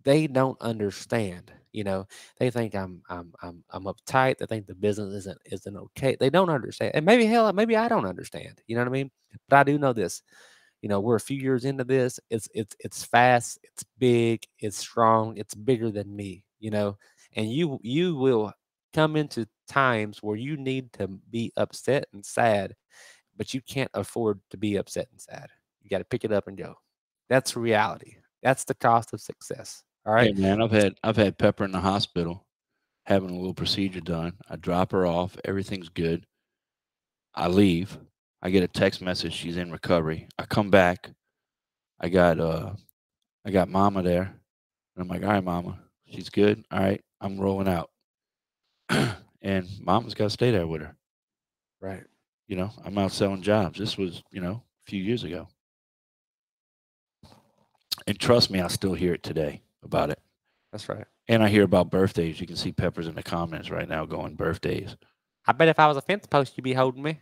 They don't understand, you know. They think I'm I'm I'm I'm uptight. They think the business isn't isn't okay. They don't understand. And maybe hell, maybe I don't understand. You know what I mean? But I do know this. You know, we're a few years into this. It's it's it's fast, it's big, it's strong, it's bigger than me, you know. And you you will come into times where you need to be upset and sad but you can't afford to be upset and sad. You got to pick it up and go. That's reality. That's the cost of success. All right. Hey man, I've had I've had Pepper in the hospital having a little procedure done. I drop her off, everything's good. I leave. I get a text message she's in recovery. I come back. I got uh I got mama there. And I'm like, all right, mama, she's good. All right, I'm rolling out. and mama's got to stay there with her. Right. You know, I'm out selling jobs. This was, you know, a few years ago. And trust me, I still hear it today about it. That's right. And I hear about birthdays. You can see Peppers in the comments right now going birthdays. I bet if I was a fence post, you'd be holding me.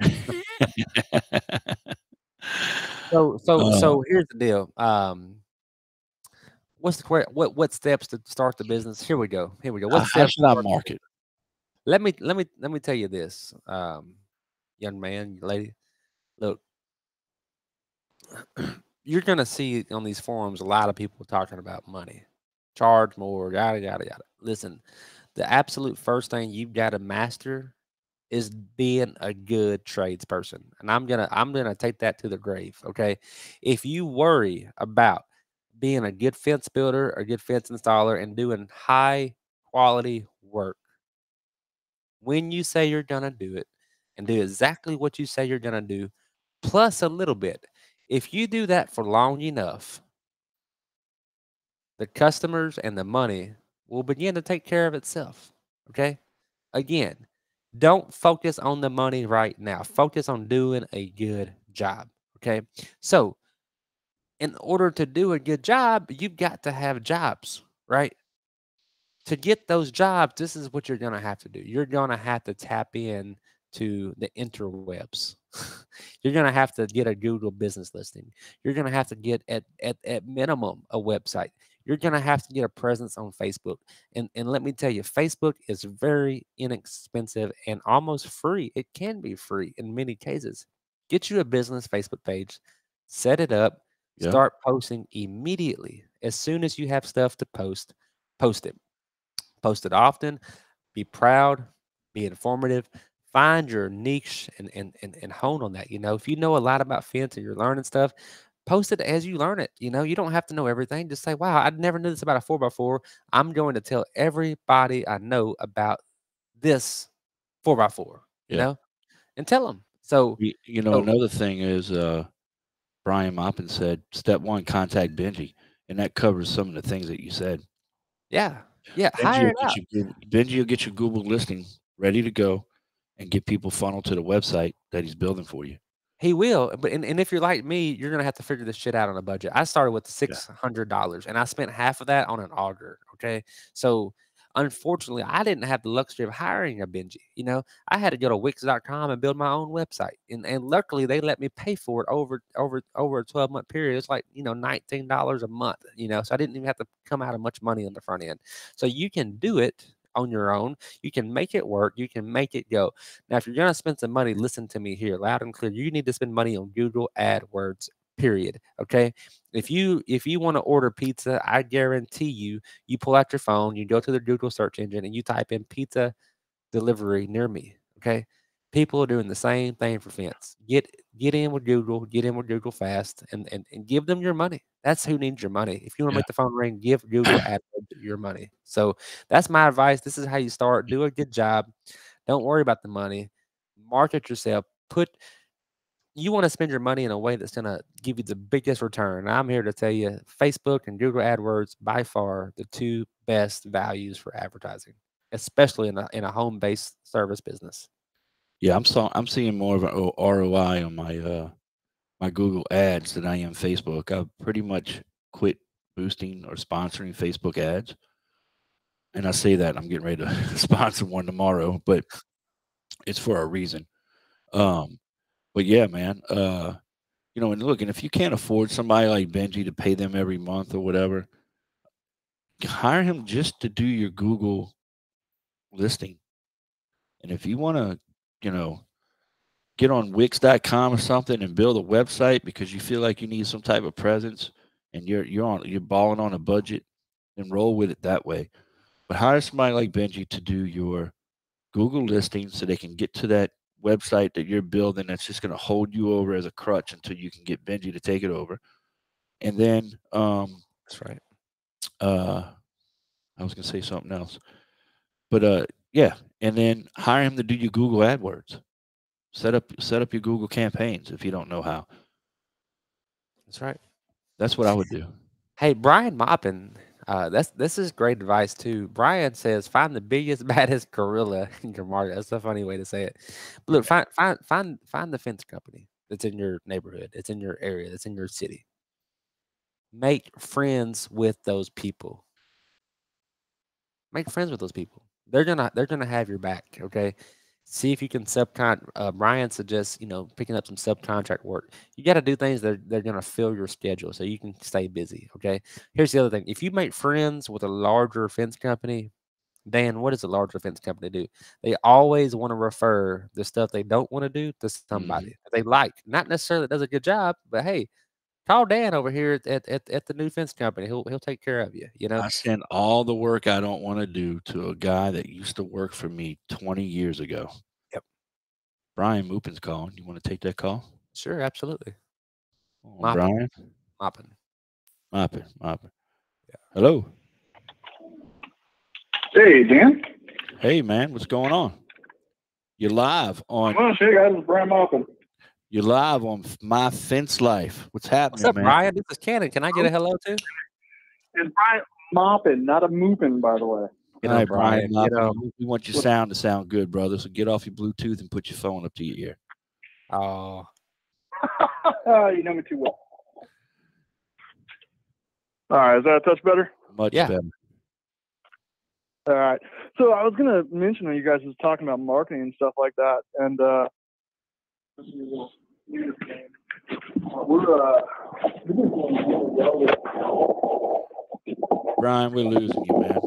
So, so, Uh, so here's the deal. Um, what's the what what steps to start the business? Here we go. Here we go. Uh, What how steps? should I market? Let me let me let me tell you this, um, young man, lady. Look, you're gonna see on these forums a lot of people talking about money, charge more, yada yada yada. Listen, the absolute first thing you've got to master is being a good tradesperson, and I'm gonna I'm gonna take that to the grave. Okay, if you worry about being a good fence builder, a good fence installer, and doing high quality work when you say you're going to do it and do exactly what you say you're going to do, plus a little bit. If you do that for long enough, the customers and the money will begin to take care of itself. Okay. Again, don't focus on the money right now. Focus on doing a good job. Okay. So, in order to do a good job, you've got to have jobs, right? to get those jobs, this is what you're going to have to do. You're going to have to tap in to the interwebs. you're going to have to get a Google business listing. You're going to have to get at, at, at minimum a website. You're going to have to get a presence on Facebook. And, and let me tell you, Facebook is very inexpensive and almost free. It can be free in many cases. Get you a business Facebook page, set it up, Yeah. start posting immediately. As soon as you have stuff to post, post it post it often be proud be informative find your niche and, and and and hone on that you know if you know a lot about fence and you're learning stuff post it as you learn it you know you don't have to know everything just say wow i never knew this about a 4x4 i'm going to tell everybody i know about this 4x4 you Yeah. know and tell them so You, you know, Oh. another thing is uh, Brian Moppin said, step one, contact Benji. And that covers some of the things that you said. yeah yeah Benji will, get you, Benji will get your Google listing ready to go and get people funneled to the website that he's building for you. He will, but and, and if you're like me, you're gonna have to figure this shit out on a budget. I started with six hundred dollars, and I spent half of that on an auger. Okay, so Unfortunately, I didn't have the luxury of hiring a Benji. You know, I had to go to Wix.com and build my own website, and and luckily they let me pay for it over over over a twelve month period. It's like you know nineteen dollars a month. You know, so I didn't even have to come out of much money on the front end. So you can do it on your own. You can make it work. You can make it go. Now, if you're going to spend some money, listen to me here loud and clear. You need to spend money on Google AdWords period okay if you if you want to order pizza i guarantee you you pull out your phone you go to the google search engine and you type in pizza delivery near me okay people are doing the same thing for fence. Get get in with google get in with google fast and and, and give them your money. That's who needs your money. If you want to Yeah. make the phone ring give google AdWords your money. So that's my advice. This is how you start. Do a good job. Don't worry about the money. Market yourself. Put you want to spend your money in a way that's going to give you the biggest return. I'm here to tell you Facebook and Google AdWords by far the two best values for advertising, especially in a in a home-based service business. Yeah, I'm so I'm seeing more of an ROI on my uh my Google ads than I am Facebook. I've pretty much quit boosting or sponsoring Facebook ads. And I say that I'm getting ready to sponsor one tomorrow, but it's for a reason. Um but yeah, man, uh you know, and look, and if you can't afford somebody like Benji to pay them every month or whatever, hire him just to do your Google listing. And if you want to, you know, get on Wix.com or something and build a website because you feel like you need some type of presence and you're you're on you're balling on a budget, then roll with it that way. But hire somebody like Benji to do your Google listing so they can get to that website that you're building that's just going to hold you over as a crutch until you can get Benji to take it over. And then um That's right. uh I was gonna say something else. But uh yeah, and then hire him to do your Google AdWords. Set up set up your Google campaigns if you don't know how. That's right. That's what I would do. Hey, Brian Moppin, uh, that's this is great advice too. Brian says, find the biggest, baddest gorilla in your market. That's a funny way to say it. But look, find find find find the fence company that's in your neighborhood, it's in your area, that's in your city. Make friends with those people. Make friends with those people. They're gonna they're gonna have your back. Okay. See if you can subcon. Uh, Brian suggests you know picking up some subcontract work. You got to do things that they're gonna fill your schedule so you can stay busy. Okay. Here's the other thing: if you make friends with a larger fence company, Dan, what does a larger fence company do? They always want to refer the stuff they don't want to do to somebody that they like. Not necessarily that does a good job, but hey, call Dan over here at, at, at, at the new fence company. He'll he'll take care of you. You know. I send all the work I don't want to do to a guy that used to work for me 20 years ago. Yep. Brian Moopin's calling. You want to take that call? Sure, absolutely. Oh, Moppin. Brian? Mopping. Moppin, Moppin. Hello. Hey, Dan. Hey man, what's going on? You're live on Well, hey guys, it's Brian Malcolm. You're live on my fence life. What's happening, What's up, man? Brian? This is Cannon. Can I get a hello too? It's Brian mopping, not a moving, by the way. Get All on, right, Brian. Brian, get Moppin, we- we want your sound to sound good, brother. So get off your Bluetooth and put your phone up to your ear. Oh, you know me too well. All right, is that a touch better? Much Yeah. better. All right. So I was gonna mention that you guys was talking about marketing and stuff like that, and uh, we're uh, Brian, we're losing you, man.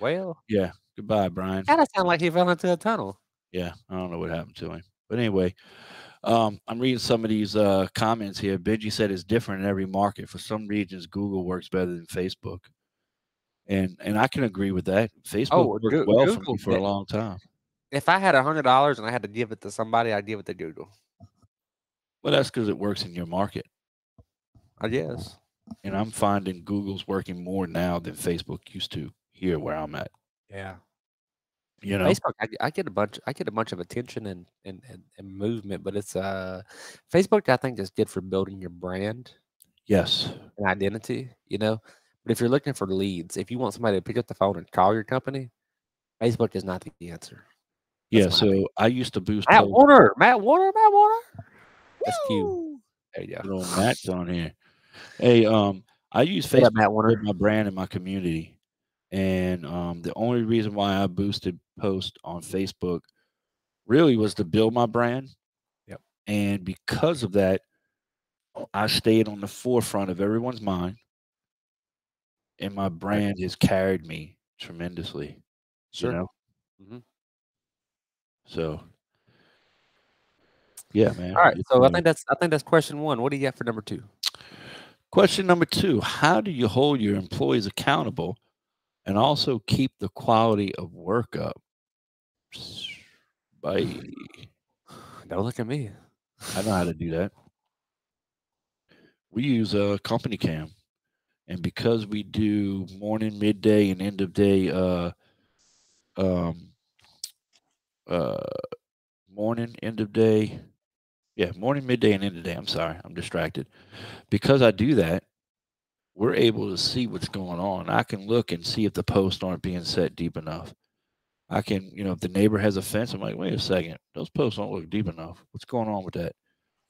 well, Yeah. Goodbye, Brian. kind of sound like he fell into a tunnel. Yeah, I don't know what happened to him. But anyway, um, I'm reading some of these uh, comments here. Benji said it's different in every market. For some regions, Google works better than Facebook. And and I can agree with that. Facebook Oh, worked well for me for a long time. If I had a hundred dollars and I had to give it to somebody, I'd give it to Google. Well, that's because it works in your market. I guess. And I'm finding Google's working more now than Facebook used to here where I'm at. Yeah. You know, Facebook, I, I get a bunch. I get a bunch of attention and, and and and movement, but it's uh, Facebook. I think is good for building your brand yes. and identity. You know, but if you're looking for leads, if you want somebody to pick up the phone and call your company, Facebook is not the answer. Yeah. That's my So I used to boost Matt posts- Warner, Matt Warner, Matt Warner. That's cute. There you go. Little Matt's on here. Hey, um, I use What up, Facebook Matt to Warner? build my brand in my community, and um, the only reason why I boosted post on Facebook really was to build my brand. Yep. And because of that, I stayed on the forefront of everyone's mind, and my brand has carried me tremendously. Sure. You know? Mhm. So, yeah, man. All right. it's, So I uh, think that's I think that's question one. What do you got for number two? Question number two How do you hold your employees accountable and also keep the quality of work up? Bye. Don't look at me. I know how to do that. We use a CompanyCam. And because we do morning, midday, and end of day uh um uh morning, end of day. Yeah, morning, midday, and end of day. I'm sorry, I'm distracted. Because I do that, we're able to see what's going on. I can look and see if the posts aren't being set deep enough. I can, you know, if the neighbor has a fence, I'm like, wait a second, those posts don't look deep enough. What's going on with that?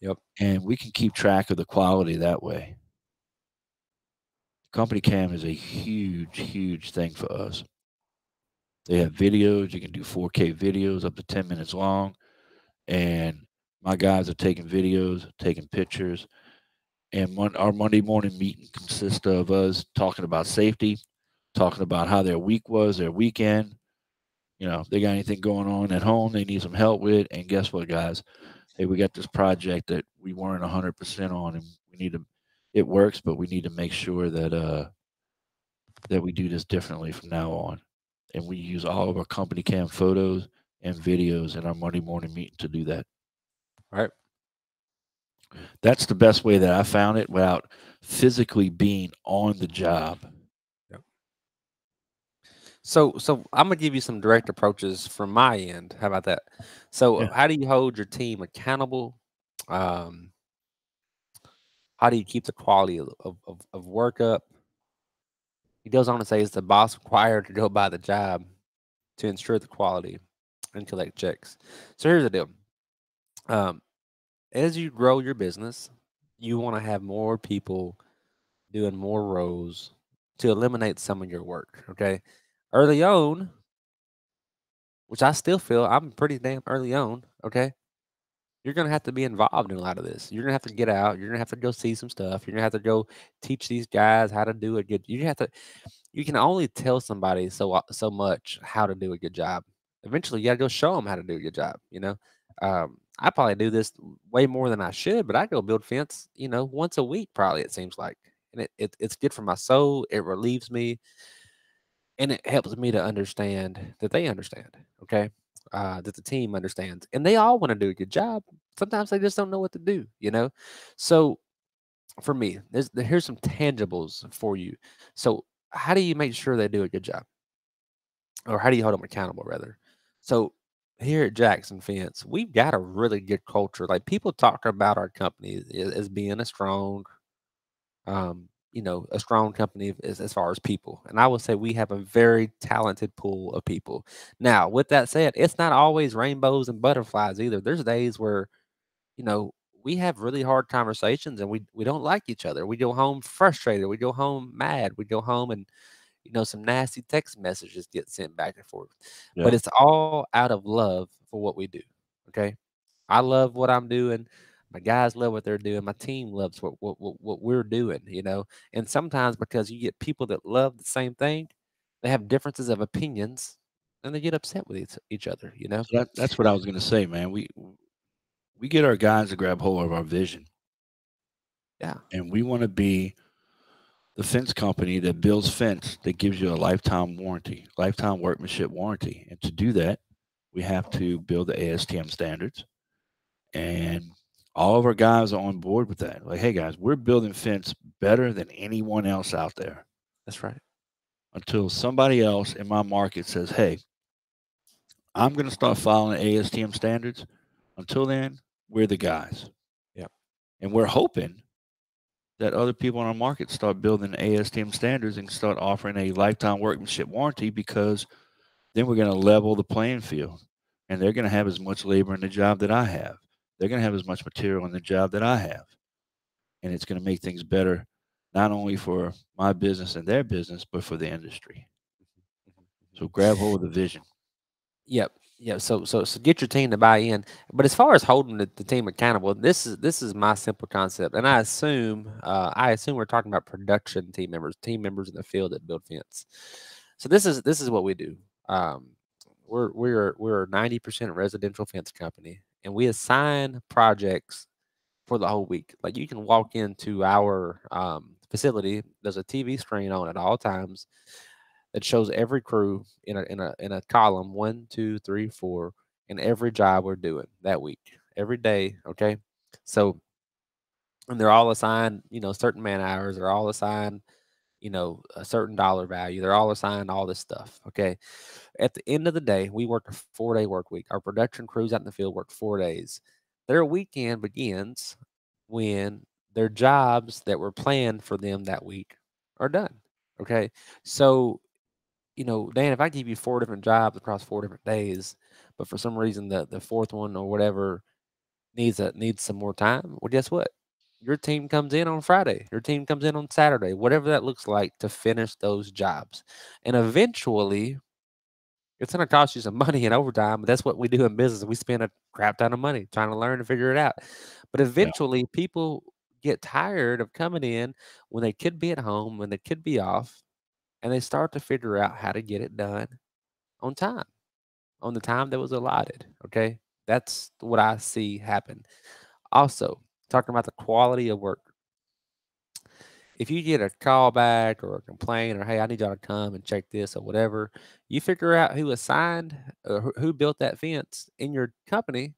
Yep. And we can keep track of the quality that way. CompanyCam is a huge, huge thing for us. They have videos. You can do 4K videos up to 10 minutes long. And my guys are taking videos, taking pictures. And our Monday morning meeting consists of us talking about safety, talking about how their week was, their weekend. You know, they got anything going on at home they need some help with. And guess what, guys? Hey, we got this project that we weren't 100% on, and we need to, it works, but we need to make sure that, uh, that we do this differently from now on. And we use all of our CompanyCam photos and videos in our Monday morning meeting to do that. Right. That's the best way that I found it without physically being on the job. Yep. So so I'm gonna give you some direct approaches from my end. How about that? So Yeah. how do you hold your team accountable? Um, how do you keep the quality of, of, of work up? He goes on to say, is the boss required to go by the job to ensure the quality and collect checks? So here's the deal. Um, as you grow your business, you want to have more people doing more roles to eliminate some of your work. Okay. Early on, which I still feel I'm pretty damn early on. Okay. You're going to have to be involved in a lot of this. You're going to have to get out. You're going to have to go see some stuff. You're going to have to go teach these guys how to do a good. You have to. You can only tell somebody so uh, so much how to do a good job. Eventually, you got to go show them how to do a good job. You know, um, I probably do this way more than I should, but I go build fence. You know, once a week probably. It seems like, and it, it it's good for my soul. It relieves me, and it helps me to understand that they understand. Okay, uh, that the team understands, and they all want to do a good job. Sometimes they just don't know what to do. You know, so for me, there's here's some tangibles for you. So how do you make sure they do a good job, or how do you hold them accountable rather? So here at Jackson Fence, we've got a really good culture. Like people talk about our company as, as being a strong, um, you know, a strong company as, as far as people. And I would say we have a very talented pool of people. Now, with that said, it's not always rainbows and butterflies either. There's days where, you know, we have really hard conversations and we we don't like each other. We go home frustrated. We go home mad. We go home and you know some nasty text messages get sent back and forth. But it's all out of love for what we do. Okay. I love what I'm doing. My guys love what they're doing. My team loves what what, what, what we're doing, you know. And sometimes because you get people that love the same thing, they have differences of opinions and they get upset with each, each other, you know. So that, that's what I was going to say, man. We we get our guys to grab hold of our vision, Yeah. and we want to be the fence company that builds fence that gives you a lifetime warranty, lifetime workmanship warranty. And to do that, we have to build the ASTM standards, and all of our guys are on board with that. Like, hey guys, we're building fence better than anyone else out there. That's right. until somebody else in my market says, "Hey, I'm going to start following ASTM standards." Until then, we're the guys. Yep. And we're hoping that other people in our market start building ASTM standards and start offering a lifetime workmanship warranty because then we're going to level the playing field, and they're going to have as much labor in the job that I have. They're going to have as much material in the job that I have, and it's going to make things better not only for my business and their business, but for the industry. So grab hold of the vision. Yep. Yeah, so so so get your team to buy in. But as far as holding the, the team accountable, this is this is my simple concept, and I assume uh, I assume we're talking about production team members, team members in the field that build fence. So this is this is what we do. Um, we're we're we're a ninety percent residential fence company, and we assign projects for the whole week. Like you can walk into our um, facility. There's a TV screen on at all times that shows every crew in a in a in a column one, two, three, four, and every job we're doing that week, every day. Okay, so and they're all assigned, you know, certain man hours. They're all assigned, you know, a certain dollar value. They're all assigned all this stuff. Okay, at the end of the day, we work a four day work week. Our production crews out in the field work four days. Their weekend begins when their jobs that were planned for them that week are done. Okay, so you know, Dan, if I give you four different jobs across four different days, but for some reason the the fourth one or whatever needs a needs some more time, well, guess what? Your team comes in on Friday. Your team comes in on Saturday, whatever that looks like to finish those jobs, and eventually, it's going to cost you some money in overtime. But that's what we do in business. We spend a crap ton of money trying to learn and figure it out. But eventually, people get tired of coming in when they could be at home, when they could be off, and they start to figure out how to get it done on time, on the time that was allotted. Okay. That's what I see happen. Also, talking about the quality of work. If you get a call back or a complaint or hey, I need y'all to come and check this or whatever, you figure out who assigned or who- who built that fence in your company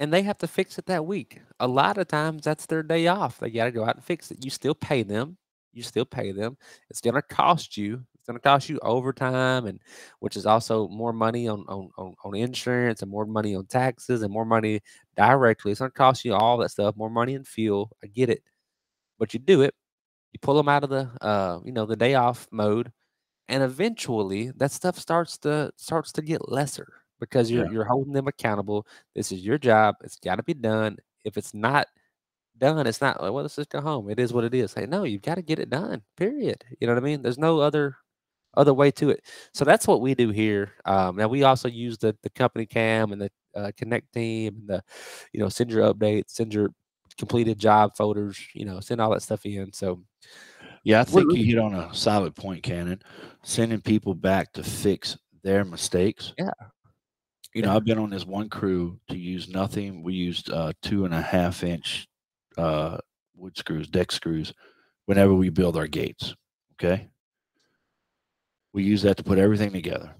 and they have to fix it that week. A lot of times that's their day off. They got to go out and fix it. You still pay them. You still pay them. It's going to cost you. It's going to cost you overtime, and which is also more money on, on on on insurance and more money on taxes and more money directly. It's going to cost you all that stuff. More money and fuel. I get it, but you do it. You pull them out of the uh you know the day off mode, and eventually that stuff starts to starts to get lesser because you're Yeah. you're holding them accountable. This is your job. It's got to be done. If it's not done, it's not like, well, let's just go home. It is what it is. Hey, no, you've got to get it done. Period. You know what I mean? There's no other other way to it. So that's what we do here. Um, now we also use the the CompanyCam and the uh, Connecteam and the you know send your updates, send your completed job folders, you know, send all that stuff in. So Yeah, I think you hit on a solid point, Cannon. Sending people back to fix their mistakes. Yeah. You know, I've been on this one crew to use nothing. We used uh, two and a half inch uh, wood screws, deck screws, whenever we build our gates. Okay. We use that to put everything together.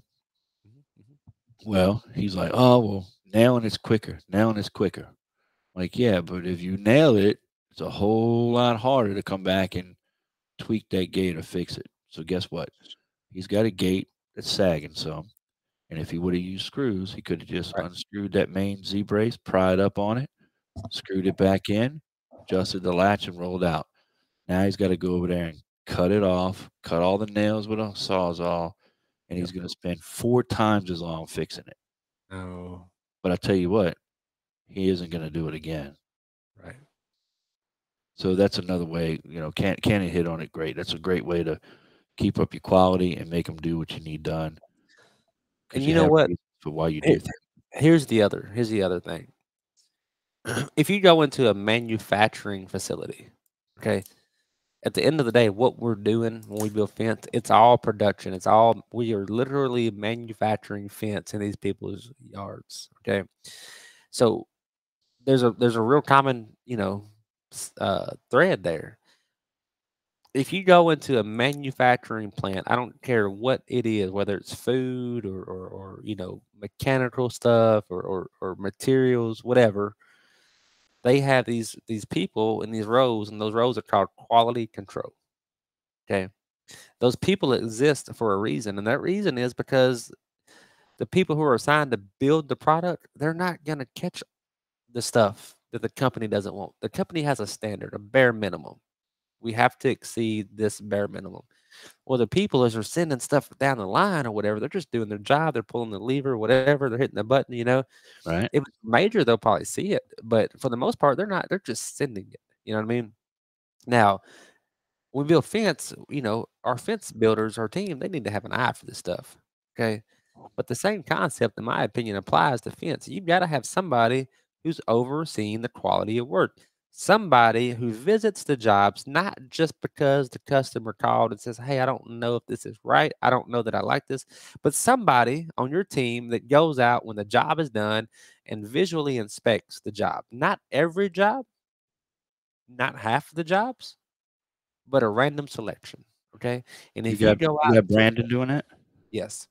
Mm-hmm. Well, he's like, oh, well, nailing it's quicker. Nailing it's quicker. Like, yeah, but if you nail it, it's a whole lot harder to come back and tweak that gate or fix it. So guess what? He's got a gate that's sagging some. And if he would have used screws, he could have just Right. unscrewed that main Z brace, pried up on it, screwed it back in, adjusted the latch, and rolled out. Now he's got to go over there and cut it off, cut all the nails with a sawzall, and he's going to spend four times as long fixing it. no, But I tell you what, he isn't going to do it again. right. So that's another way, you know, can Cannon hit on it great. That's a great way to keep up your quality and make them do what you need done. And you know what? For why you do things. Here's the other. Here's the other thing. if you go into a manufacturing facility, okay, at the end of the day, what we're doing when we build fence, it's all production. It's all we are literally manufacturing fence in these people's yards. Okay, so there's a there's a real common you know uh, thread there. If you go into a manufacturing plant, I don't care what it is, whether it's food or or, or you know mechanical stuff or, or or materials, whatever they have these these people in these rows and those rows are called quality control okay? Those people exist for a reason and that reason is because the people who are assigned to build the product they're not going to catch the stuff that the company doesn't want. The company has a standard a bare minimum. We have to exceed this bare minimum well the people as they're sending stuff down the line or whatever they're just doing their job they're pulling the lever whatever they're hitting the button you know Right. if it's major, they'll probably see it, but for the most part, they're not. They're just sending it. You know what I mean? Now, when we build fence, you know, our fence builders, our team, they need to have an eye for this stuff. Okay. But the same concept, in my opinion, applies to fence. You've got to have somebody who's overseeing the quality of work. Somebody who visits the jobs not just because the customer called and says, Hey, I don't know if this is right. I don't know that I like this, but somebody on your team that goes out when the job is done and visually inspects the job. Not every job, not half of the jobs, but a random selection. Okay. And if you, got, go you out, got to- Brandon doing it yes,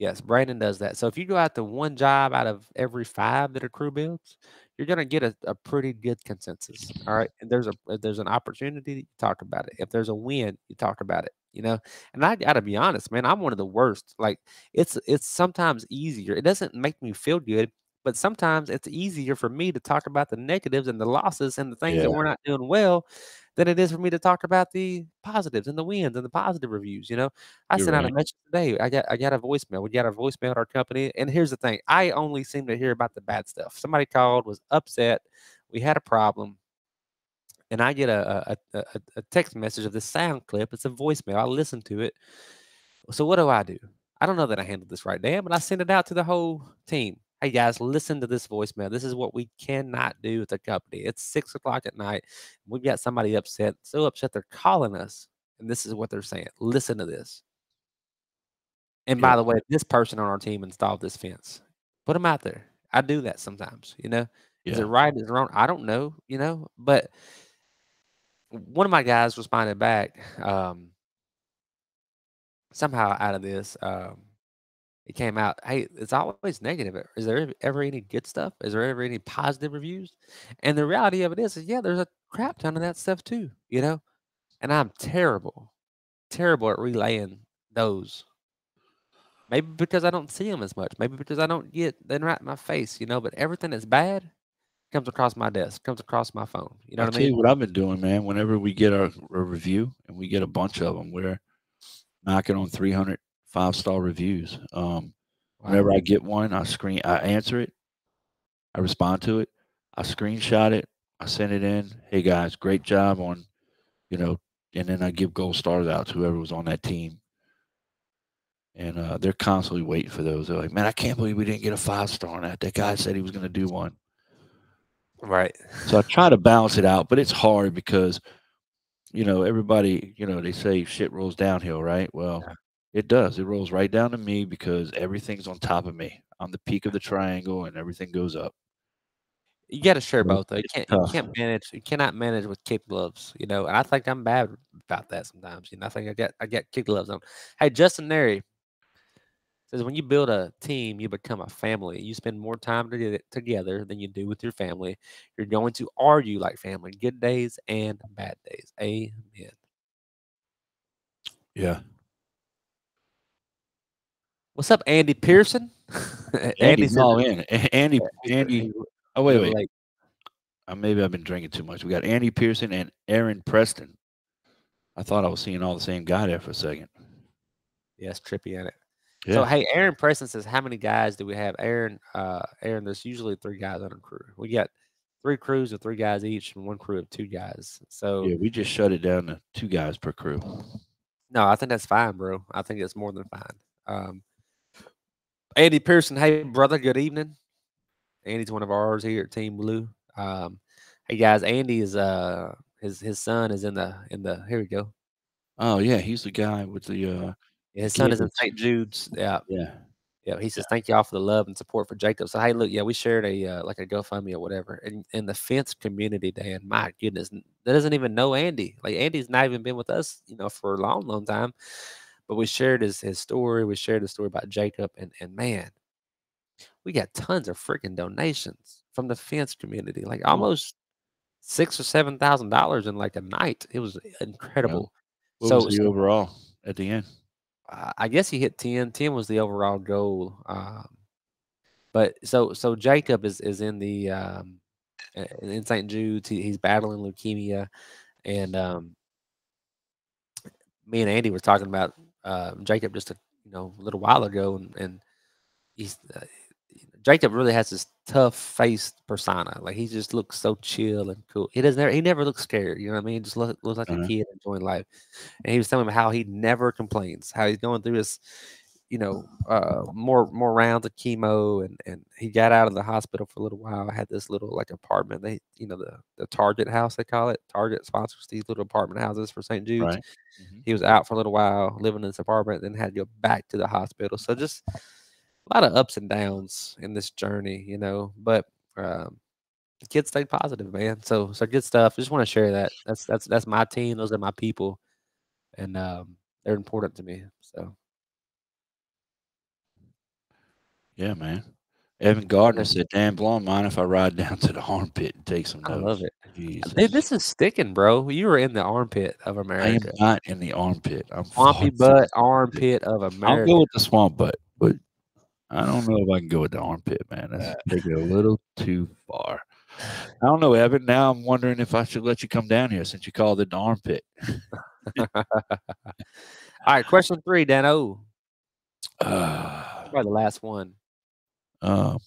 yes, Brandon does that. So if you go out to one job out of every five that a crew builds, you're going to get a, a pretty good consensus. All right. And there's a if there's an opportunity, you talk about it. If there's a win, you talk about it. You know, and I got to be honest, man. I'm one of the worst. Like it's it's sometimes easier. It doesn't make me feel good, but sometimes it's easier for me to talk about the negatives and the losses and the things that we're not doing well than it is for me to talk about the positives and the wins and the positive reviews. You know, I You're sent out a right. message today. I got I got a voicemail. We got a voicemail at our company, and here's the thing: I only seem to hear about the bad stuff. Somebody called, was upset. We had a problem, and I get a a, a, a- a text message of the sound clip. It's a voicemail. I listen to it. So what do I do? I don't know that I handled this right, Dan, but I send it out to the whole team. Hey guys, listen to this voicemail. This is what we cannot do with the company. It's six o'clock at night. We've got somebody upset, so upset they're calling us, and this is what they're saying. Listen to this. And by the way, this person on our team installed this fence. Put them out there. I do that sometimes. You know, is it right? Is it wrong? I don't know. You know, but one of my guys responded back. Um, somehow out of this, um, it came out. Hey, it's always negative. uh, Is there ever any good stuff? Is there ever any positive reviews? And the reality of it is, is yeah, there's a crap ton of that stuff too. You know, and I'm terrible, terrible at relaying those. Maybe because I don't see them as much. Maybe because I don't get them right in my face. You know, but everything that's bad comes across my desk, comes across my phone. You know I'll what I tell you mean? what I've been doing, man. Whenever we get our, a review, and we get a bunch of them, we're knocking on 300 five star reviews. Um, Wow. whenever I get one, I screen, I answer it, I respond to it, I screenshot it, I send it in. Hey guys, great job on, you know, and then I give gold stars out to whoever was on that team. And uh, they're constantly waiting for those. They're like, man, I can't believe we didn't get a five star on that. That guy said he was going to do one. Right. So I try to balance it out, but it's hard because, you know, everybody, you know, they say shit rolls downhill, right? Well, Yeah. It does. It rolls right down to me because everything's on top of me. I'm the peak of the triangle and everything goes up. You got to share both. Though. You can't. You can't manage. You cannot manage with kid gloves. You know, and I think I'm bad about that sometimes. You know, I think I get I get kid gloves on. Hey, Justin Neri says when you build a team, you become a family. You spend more time toge- together than you do with your family. You're going to argue like family, good days and bad days. Amen. Yeah. What's up, Andy Pearson? Andy, Andy no, in. Andy, Andy. Oh, wait, wait. Uh, maybe I've been drinking too much. We got Andy Pearson and Aaron Preston. I thought I was seeing all the same guy there for a second. Yes, trippy in it. Yeah. So hey, Aaron Preston says, how many guys do we have? Aaron, uh, Aaron, there's usually three guys on a crew. We got three crews of three guys each, and one crew of two guys. So yeah, we just shut it down to two guys per crew. no, I think that's fine, bro. I think it's more than fine. Um, Andy Pearson, hey brother, good evening. Andy's one of ours here at Team Blue. Um, hey guys, Andy is uh his his son is in the in the here we go. Oh, yeah. He's the guy with the, uh, His son is in St. Jude's. Yeah, yeah. Yeah, he says thank y'all for the love and support for Jacob. So hey, look, yeah, we shared a uh, like a GoFundMe or whatever, and in the fence community, Dan, my goodness, that doesn't even know Andy. Like Andy's not even been with us, you know, for a long, long time. But we shared his his story. We shared the story about Jacob, and and man, we got tons of freaking donations from the fence community, like almost six or seven thousand dollars in like a night. It was incredible. What so, was the overall at the end? I guess he hit 10. 10 was the overall goal. Um, but so so Jacob is is in the um, in St. Jude's. He, he's battling leukemia, and um, me and Andy were talking about uh, Jacob just a you know a little while ago, and, and he's uh, Jacob really has this tough faced persona. Like he just looks so chill and cool. He doesn't. Never, he never looks scared. You know what I mean? He just look, looks like Uh-huh. a kid enjoying life. And he was telling me how he never complains. How he's going through his, you know, uh, more more rounds of chemo, and and he got out of the hospital for a little while. I Had this little like apartment. They, you know, the the Target house they call it. Target sponsors these little apartment houses for St. Jude's Right. Mhm. he was out for a little while living in this apartment then had to go back to the hospital so just a lot of ups and downs in this journey you know but um the kids stayed positive man so so good stuff just want to share that that's that's that's my team those are my people and um they're important to me so Yeah, man. Evan Gardner said, "Dan Blanc, mind if I ride down to the armpit and take some i love it Jesus. Dude, this is sticking bro you were in the armpit of America. I am not in the armpit. I'm swampy butt armpit of America. I'll go with the swamp butt, but I don't know if I can go with the armpit, man. That's taking a little too far. I don't know, Evan. Now I'm wondering if I should let you come down here since you called it the armpit. all right question three dano Uh, probably the last one um,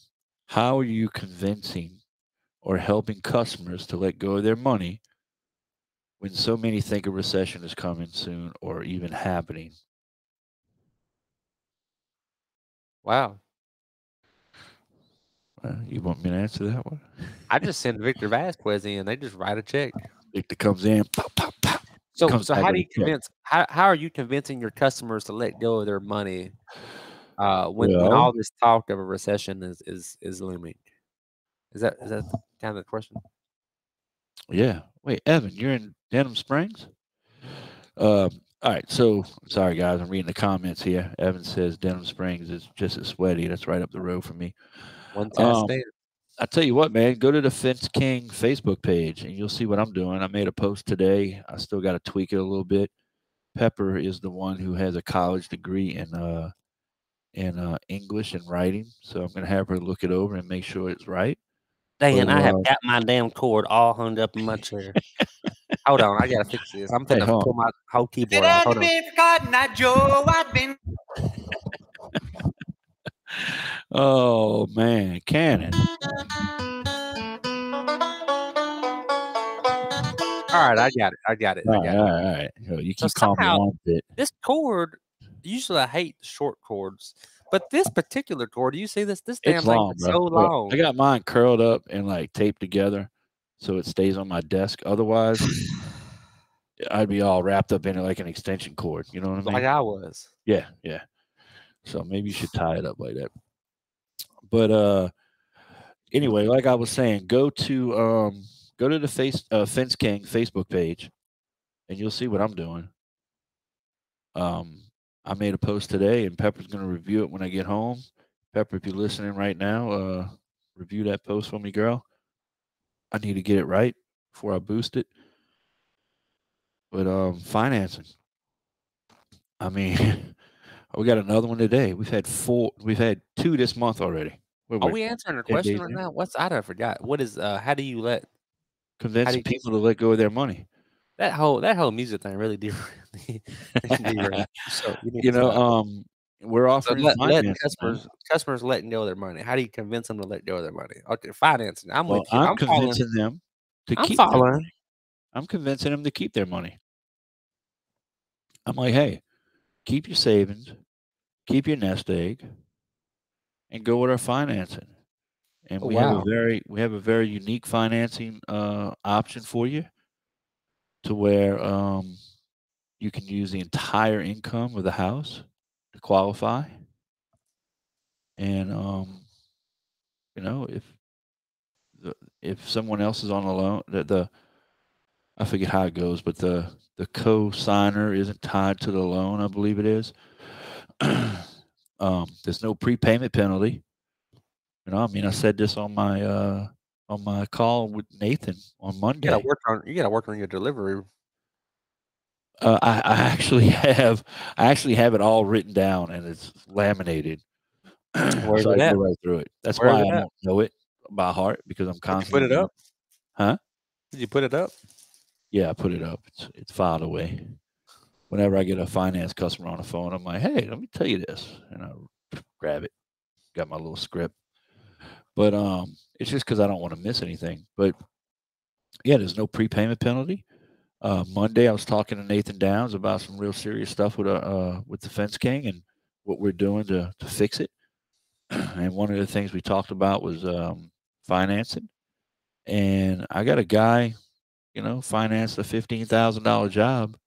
how are you convincing or helping customers to let go of their money when so many think a recession is coming soon or even happening? wow Uh, you want me to answer that one? I just send Victor Vasquez in. They just write a check. Victor comes in, pop, pop, pop. So, so how do you check. convince? How, how are you convincing your customers to let go of their money uh, when, when all this talk of a recession is is is looming? Is that is that kind of the question? Yeah. Wait, Evan, you're in Denham Springs? Um, all right. So, sorry, guys. I'm reading the comments here. Evan says Denham Springs is just as sweaty. That's right up the road from me. One time Um, stand. I tell you what, man, go to the Fence King Facebook page and you'll see what I'm doing. I made a post today. I still got to tweak it a little bit. Pepper is the one who has a college degree in uh in uh English and writing, so I'm gonna have her look it over and make sure it's right. Dan, I have uh, got my damn cord all hung up in my chair. Hold on, I gotta fix this. I'm Hey, finna hold pull my whole keyboard off. Hold on. forgotten that Joe I've been Oh man, Cannon. All right, I got it. I got it. All I got all it. right, all right. Yo, You So keep calling me somehow- on bit. This cord, usually I hate short cords, but this particular cord, you see this? This damn It's thing long, so long. I got mine curled up and like taped together so it stays on my desk. Otherwise, I'd be all wrapped up in it like an extension cord. You know what I mean? like I was. Yeah, yeah. So maybe you should tie it up like that. But uh anyway, like I was saying, go to um go to the face uh Fence King Facebook page and you'll see what I'm doing. Um I made a post today and Pepper's gonna review it when I get home. Pepper, if you're listening right now, uh review that post for me, girl. I need to get it right before I boost it. But um financing. I mean we got another one today. We've had four we've had two this month already. Are we're answering a question right now? What's I forgot. What is uh how do you let convincing you- people to let go of their money. That whole that whole music thing really derailed. So you, You know, um we're So offering let, letting man. customers customers letting go of their money. How do you convince them to let go of their money? Okay, financing. I'm Well, with you. I'm, I'm, following. convincing them to I'm keep their following. I'm convincing them to keep their money. I'm like, hey, keep your savings, keep your nest egg, and go with our financing. And Oh, we have a very we have a very unique financing uh, option for you, to where um, you can use the entire income of the house to qualify. And um, you know, if the, if someone else is on a loan, the, the I forget how it goes, but the the co-signer isn't tied to the loan. I believe it is. um, there's no prepayment penalty. You know, I mean, I said this on my uh, on my call with Nathan on You Monday. gotta work on you gotta work on your delivery. Uh, I, I actually have I actually have it all written down and it's laminated. Where's so it I at? go right through it. That's Where's why it I at? don't know it by heart because I'm you constantly put it up? Huh? Did you put it up? Yeah, I put it up. It's it's filed away. Whenever I get a finance customer on the phone, I'm like, "Hey, let me tell you this," and I grab it. Got my little script. But um, it's just because I don't want to miss anything. But yeah, there's no prepayment penalty. Uh, Monday, I was talking to Nathan Downs about some real serious stuff with uh, uh with the Fence King and what we're doing to to fix it. and one of the things we talked about was um, financing. And I got a guy, you know, financed a fifteen thousand dollar job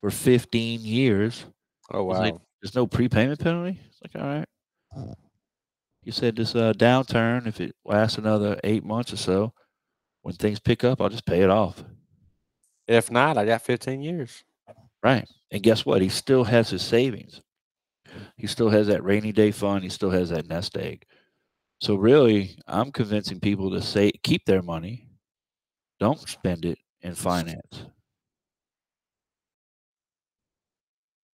for fifteen years. Oh wow. like, There's no prepayment penalty. It's like, all right. He said this uh, downturn, if it lasts another eight months or so, when things pick up, I'll just pay it off. if not, I got 15 years. Right. And guess what? He still has his savings. He still has that rainy day fund. He still has that nest egg. So really, I'm convincing people to say keep their money, don't spend it in finance.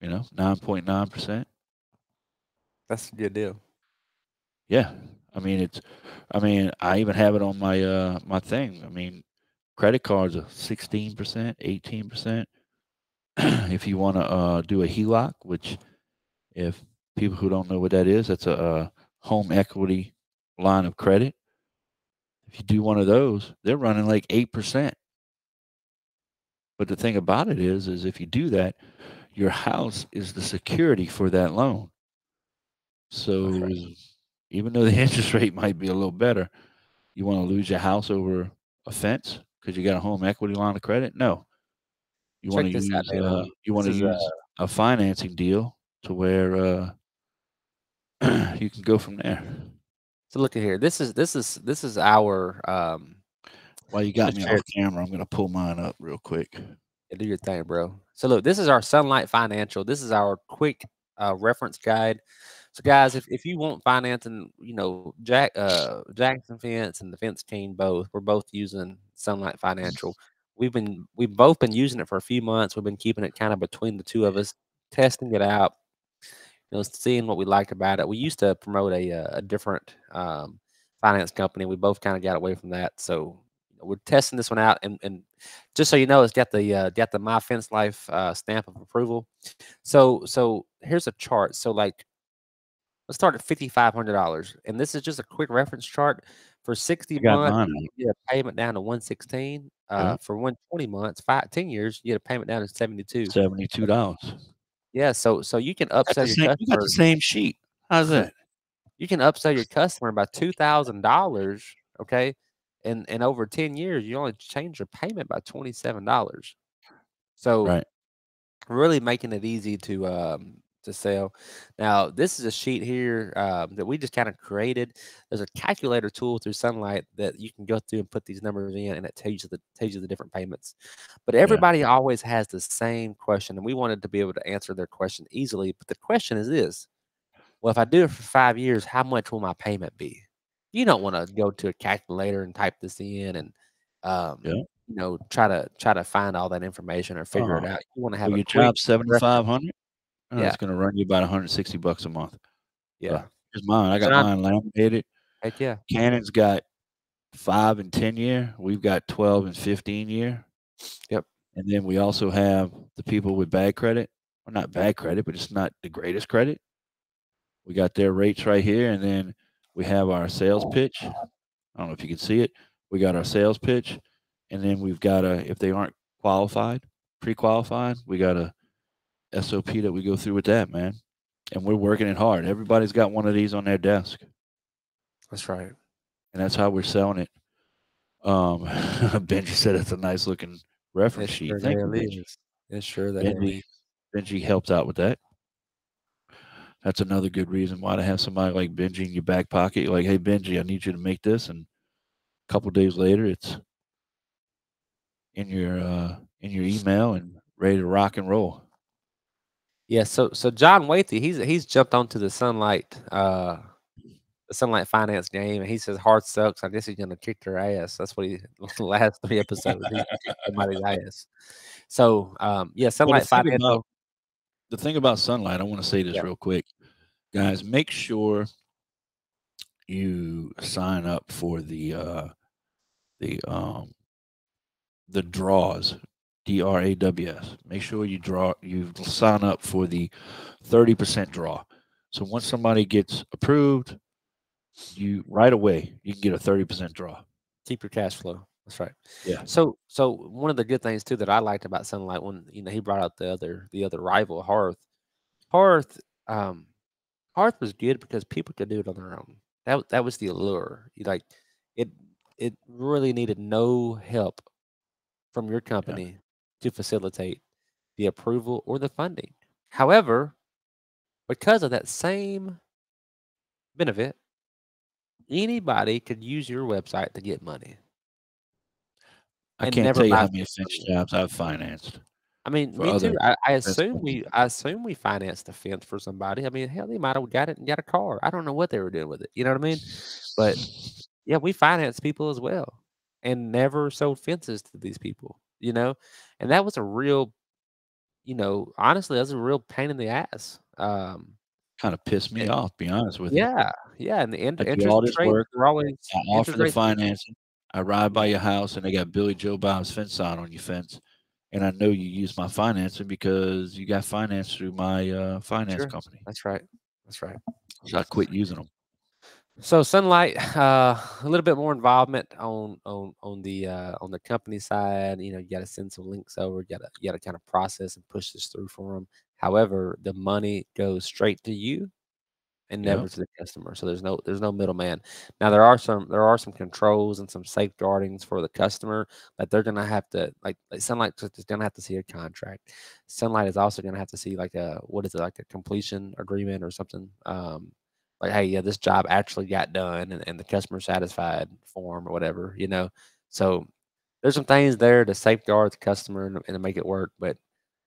You know, nine point nine percent. That's a good deal. Yeah. I mean it's I mean, I even have it on my uh my thing. I mean, credit cards are sixteen percent, eighteen percent. if you want to uh do a HELOC, which if people who don't know what that is, that's a, uh home equity line of credit. If you do one of those, they're running like eight percent. But the thing about it is, is if you do that, your house is the security for that loan. So even though the interest rate might be a little better, you want to lose your house over a fence because you got a home equity line of credit? No. You want to use out, uh, you want to This is, use a financing deal to where uh, you can go from there. So look at here. This is this is this is our um While you got me off camera, I'm gonna pull mine up real quick. Yeah, do your thing, bro. So look, this is our Sunlight Financial. This is our quick uh, reference guide. So guys, if, if you want financing, you know, Jack uh Jackson Fence and the Fence King both, we're both using Sunlight Financial. We've been we've both been using it for a few months. We've been keeping it kind of between the two of us, testing it out, you know, seeing what we liked about it. We used to promote a uh, a different um finance company. We both kind of got away from that. So we're testing this one out and, and just so you know, it's got the uh, got the My Fence Life uh, stamp of approval. So so here's a chart. So like, let's start at fifty five hundred dollars, and this is just a quick reference chart for sixty I months. mine You get a payment down to one sixteen. Uh, Yeah. For one twenty months, five ten years, you get a payment down to seventy two. Seventy-two dollars. Yeah, so so you can upsell the your same, you got the same sheet. How's that? You can upsell your customer by two thousand dollars. Okay, and and over ten years, you only change your payment by twenty seven dollars. So Right. really making it easy to um to sell. Now, this is a sheet here um, that we just kind of created. There's a calculator tool through Sunlight that you can go through and put these numbers in, and it tells you the tells you the different payments. But everybody always has the same question, and we wanted to be able to answer their question easily. But the question is this: Well, if I do it for five years, how much will my payment be? You don't want to go to a calculator and type this in and um, Yeah. you know try to try to find all that information or figure it Uh-uh. out. You want to have Well, a your quick seventy-five hundred. Oh, Yeah. It's gonna run you about one hundred sixty bucks a month. yeah. Here's mine. I got John- mine laminated. Heck yeah. Cannon's got five and ten year. We've got twelve and fifteen year. Yep. And then we also have the people with bad credit. Well, not bad credit, but it's not the greatest credit. We got their rates right here, and then we have our sales pitch. I don't know if you can see it. We got our sales pitch, and then we've got a if they aren't qualified, pre-qualified, we got a SOP that we go through with that, man. And we're working it hard. Everybody's got one of these on their desk That's right. and that's how we're selling it. Um, Benji said it's a nice looking reference sheet. sure Thank you, damn Benji. is. Sure that Benji, Benji helped out with that. That's another good reason why to have somebody like Benji in your back pocket. You're like, hey Benji, I need you to make this, and a couple days later, it's in your uh, in your email and ready to rock and roll. Yeah, so so John Wathy, he's he's jumped onto the sunlight uh the sunlight finance game and he says hard sucks. I guess he's gonna kick their ass. That's what he the last three episodes he somebody's ass. So um yeah, Well, sunlight the, thing finance about, the thing about sunlight, I want to say this Yeah. real quick, guys. Make sure you sign up for the uh, the um, the draws, D R A W S. Make sure you draw you sign up for the thirty percent draw. So once somebody gets approved, you right away you can get a thirty percent draw. keep your cash flow. That's right. Yeah. So so one of the good things too that I liked about Sunlight when you know he brought out the other the other rival Hearth. Hearth um Hearth was good because people could do it on their own. That that was the allure. You like it it really needed no help from your company to facilitate the approval or the funding. However, because of that same benefit, anybody could use your website to get money. I can't tell you how many fence jobs I've financed. I mean, me too. I, I assume we. I assume we financed a fence for somebody. I mean, hell, they might have got it and got a car. I don't know what they were doing with it. You know what I mean? But yeah, we financed people as well, and never sold fences to these people. You know, and that was a real, you know, honestly, that was a real pain in the ass. Um, kind of pissed me and- off. Be honest with you. yeah, yeah, and the I interest all this rates work, were always I offer the financing. I ride by your house and they got Billy Joe Bob's fence sign on your fence. And I know you use my financing because you got financed through my uh, finance Sure. company. That's right. That's right. So I quit using them. So sunlight, uh, a little bit more involvement on on on the uh, on the company side. You know, you got to send some links over. You got to you got to kind of process and push this through for them. However, the money goes straight to you, and never to the customer. So there's no there's no middleman. Now there are some there are some controls and some safeguardings for the customer that they're gonna have to like, like sunlight is gonna have to see a contract. Sunlight is also gonna have to see like a what is it like a completion agreement or something. Um, like hey yeah this job actually got done and, and the customer satisfied form or whatever you know so there's some things there to safeguard the customer and, and to make it work but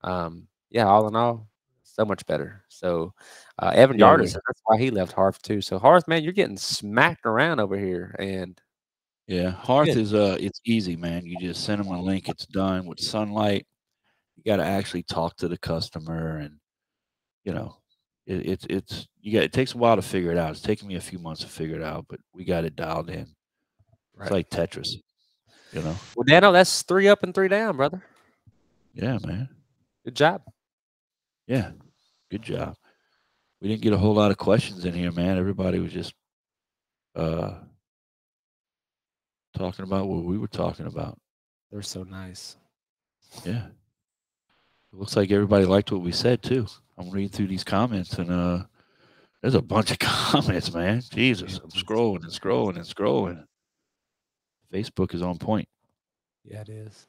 um yeah all in all so much better so uh evan Yeah, Yardis, we- that's why he left Hearth too so Hearth man you're getting smacked around over here and Yeah. Hearth Good. is uh it's easy, man. You just send them a link, it's done with sunlight. You gotta actually talk to the customer and you know, it, it's it's you got it takes a while to figure it out. It's taken me a few months to figure it out, but we got it dialed in. Right. It's like Tetris, you know. well Dano, that's three up and three down brother Yeah, man. good job Yeah. Good job. We didn't get a whole lot of questions in here, man. Everybody was just uh talking about what we were talking about. they're so nice Yeah. It looks like everybody liked what we said too. I'm reading through these comments and uh there's a bunch of comments, man. Jesus. I'm scrolling and scrolling and scrolling. Facebook is on point. yeah it is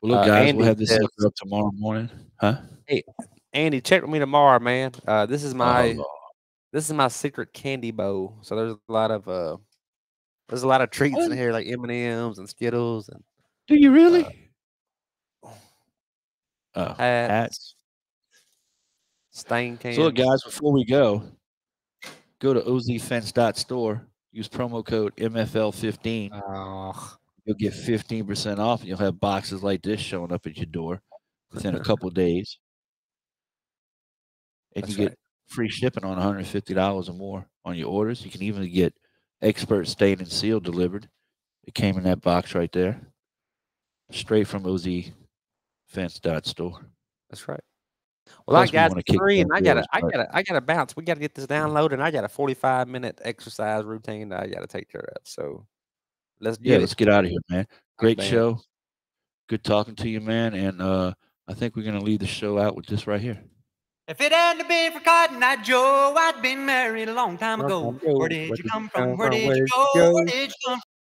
Well look Uh, guys, Andy we'll have this says- up tomorrow morning. Huh? Hey, Andy check with me tomorrow man uh this is Oh, my Lord. this is my secret candy bowl. So there's a lot of uh there's a lot of treats in here like M and M's and Skittles and Do you really? uh, oh, hats, hats. Stain cans. So look, guys, before we go, go to ozfence.store. Use promo code MFL15. Oh, You'll get 15% off, and you'll have boxes like this showing up at your door within a couple days. And That's you get right. free shipping on $150 or more on your orders. You can even get expert stain and seal delivered. It came in that box right there, straight from ozfence.store. that's right. Well, I Plus, we got wanna kick three, and I gotta, I gotta, I gotta bounce. We gotta get this downloaded. and I got a 45 minute exercise routine that I gotta take care of. So let's Yeah, get let's get out of here, man. Great man. show. Good talking to you, man. And uh, I think we're gonna leave the show out with this right here. If it hadn't been for Cotton Eye Joe, I'd been married a long time ago. Where did you come from? Where Where did did you you go? go? Where did you come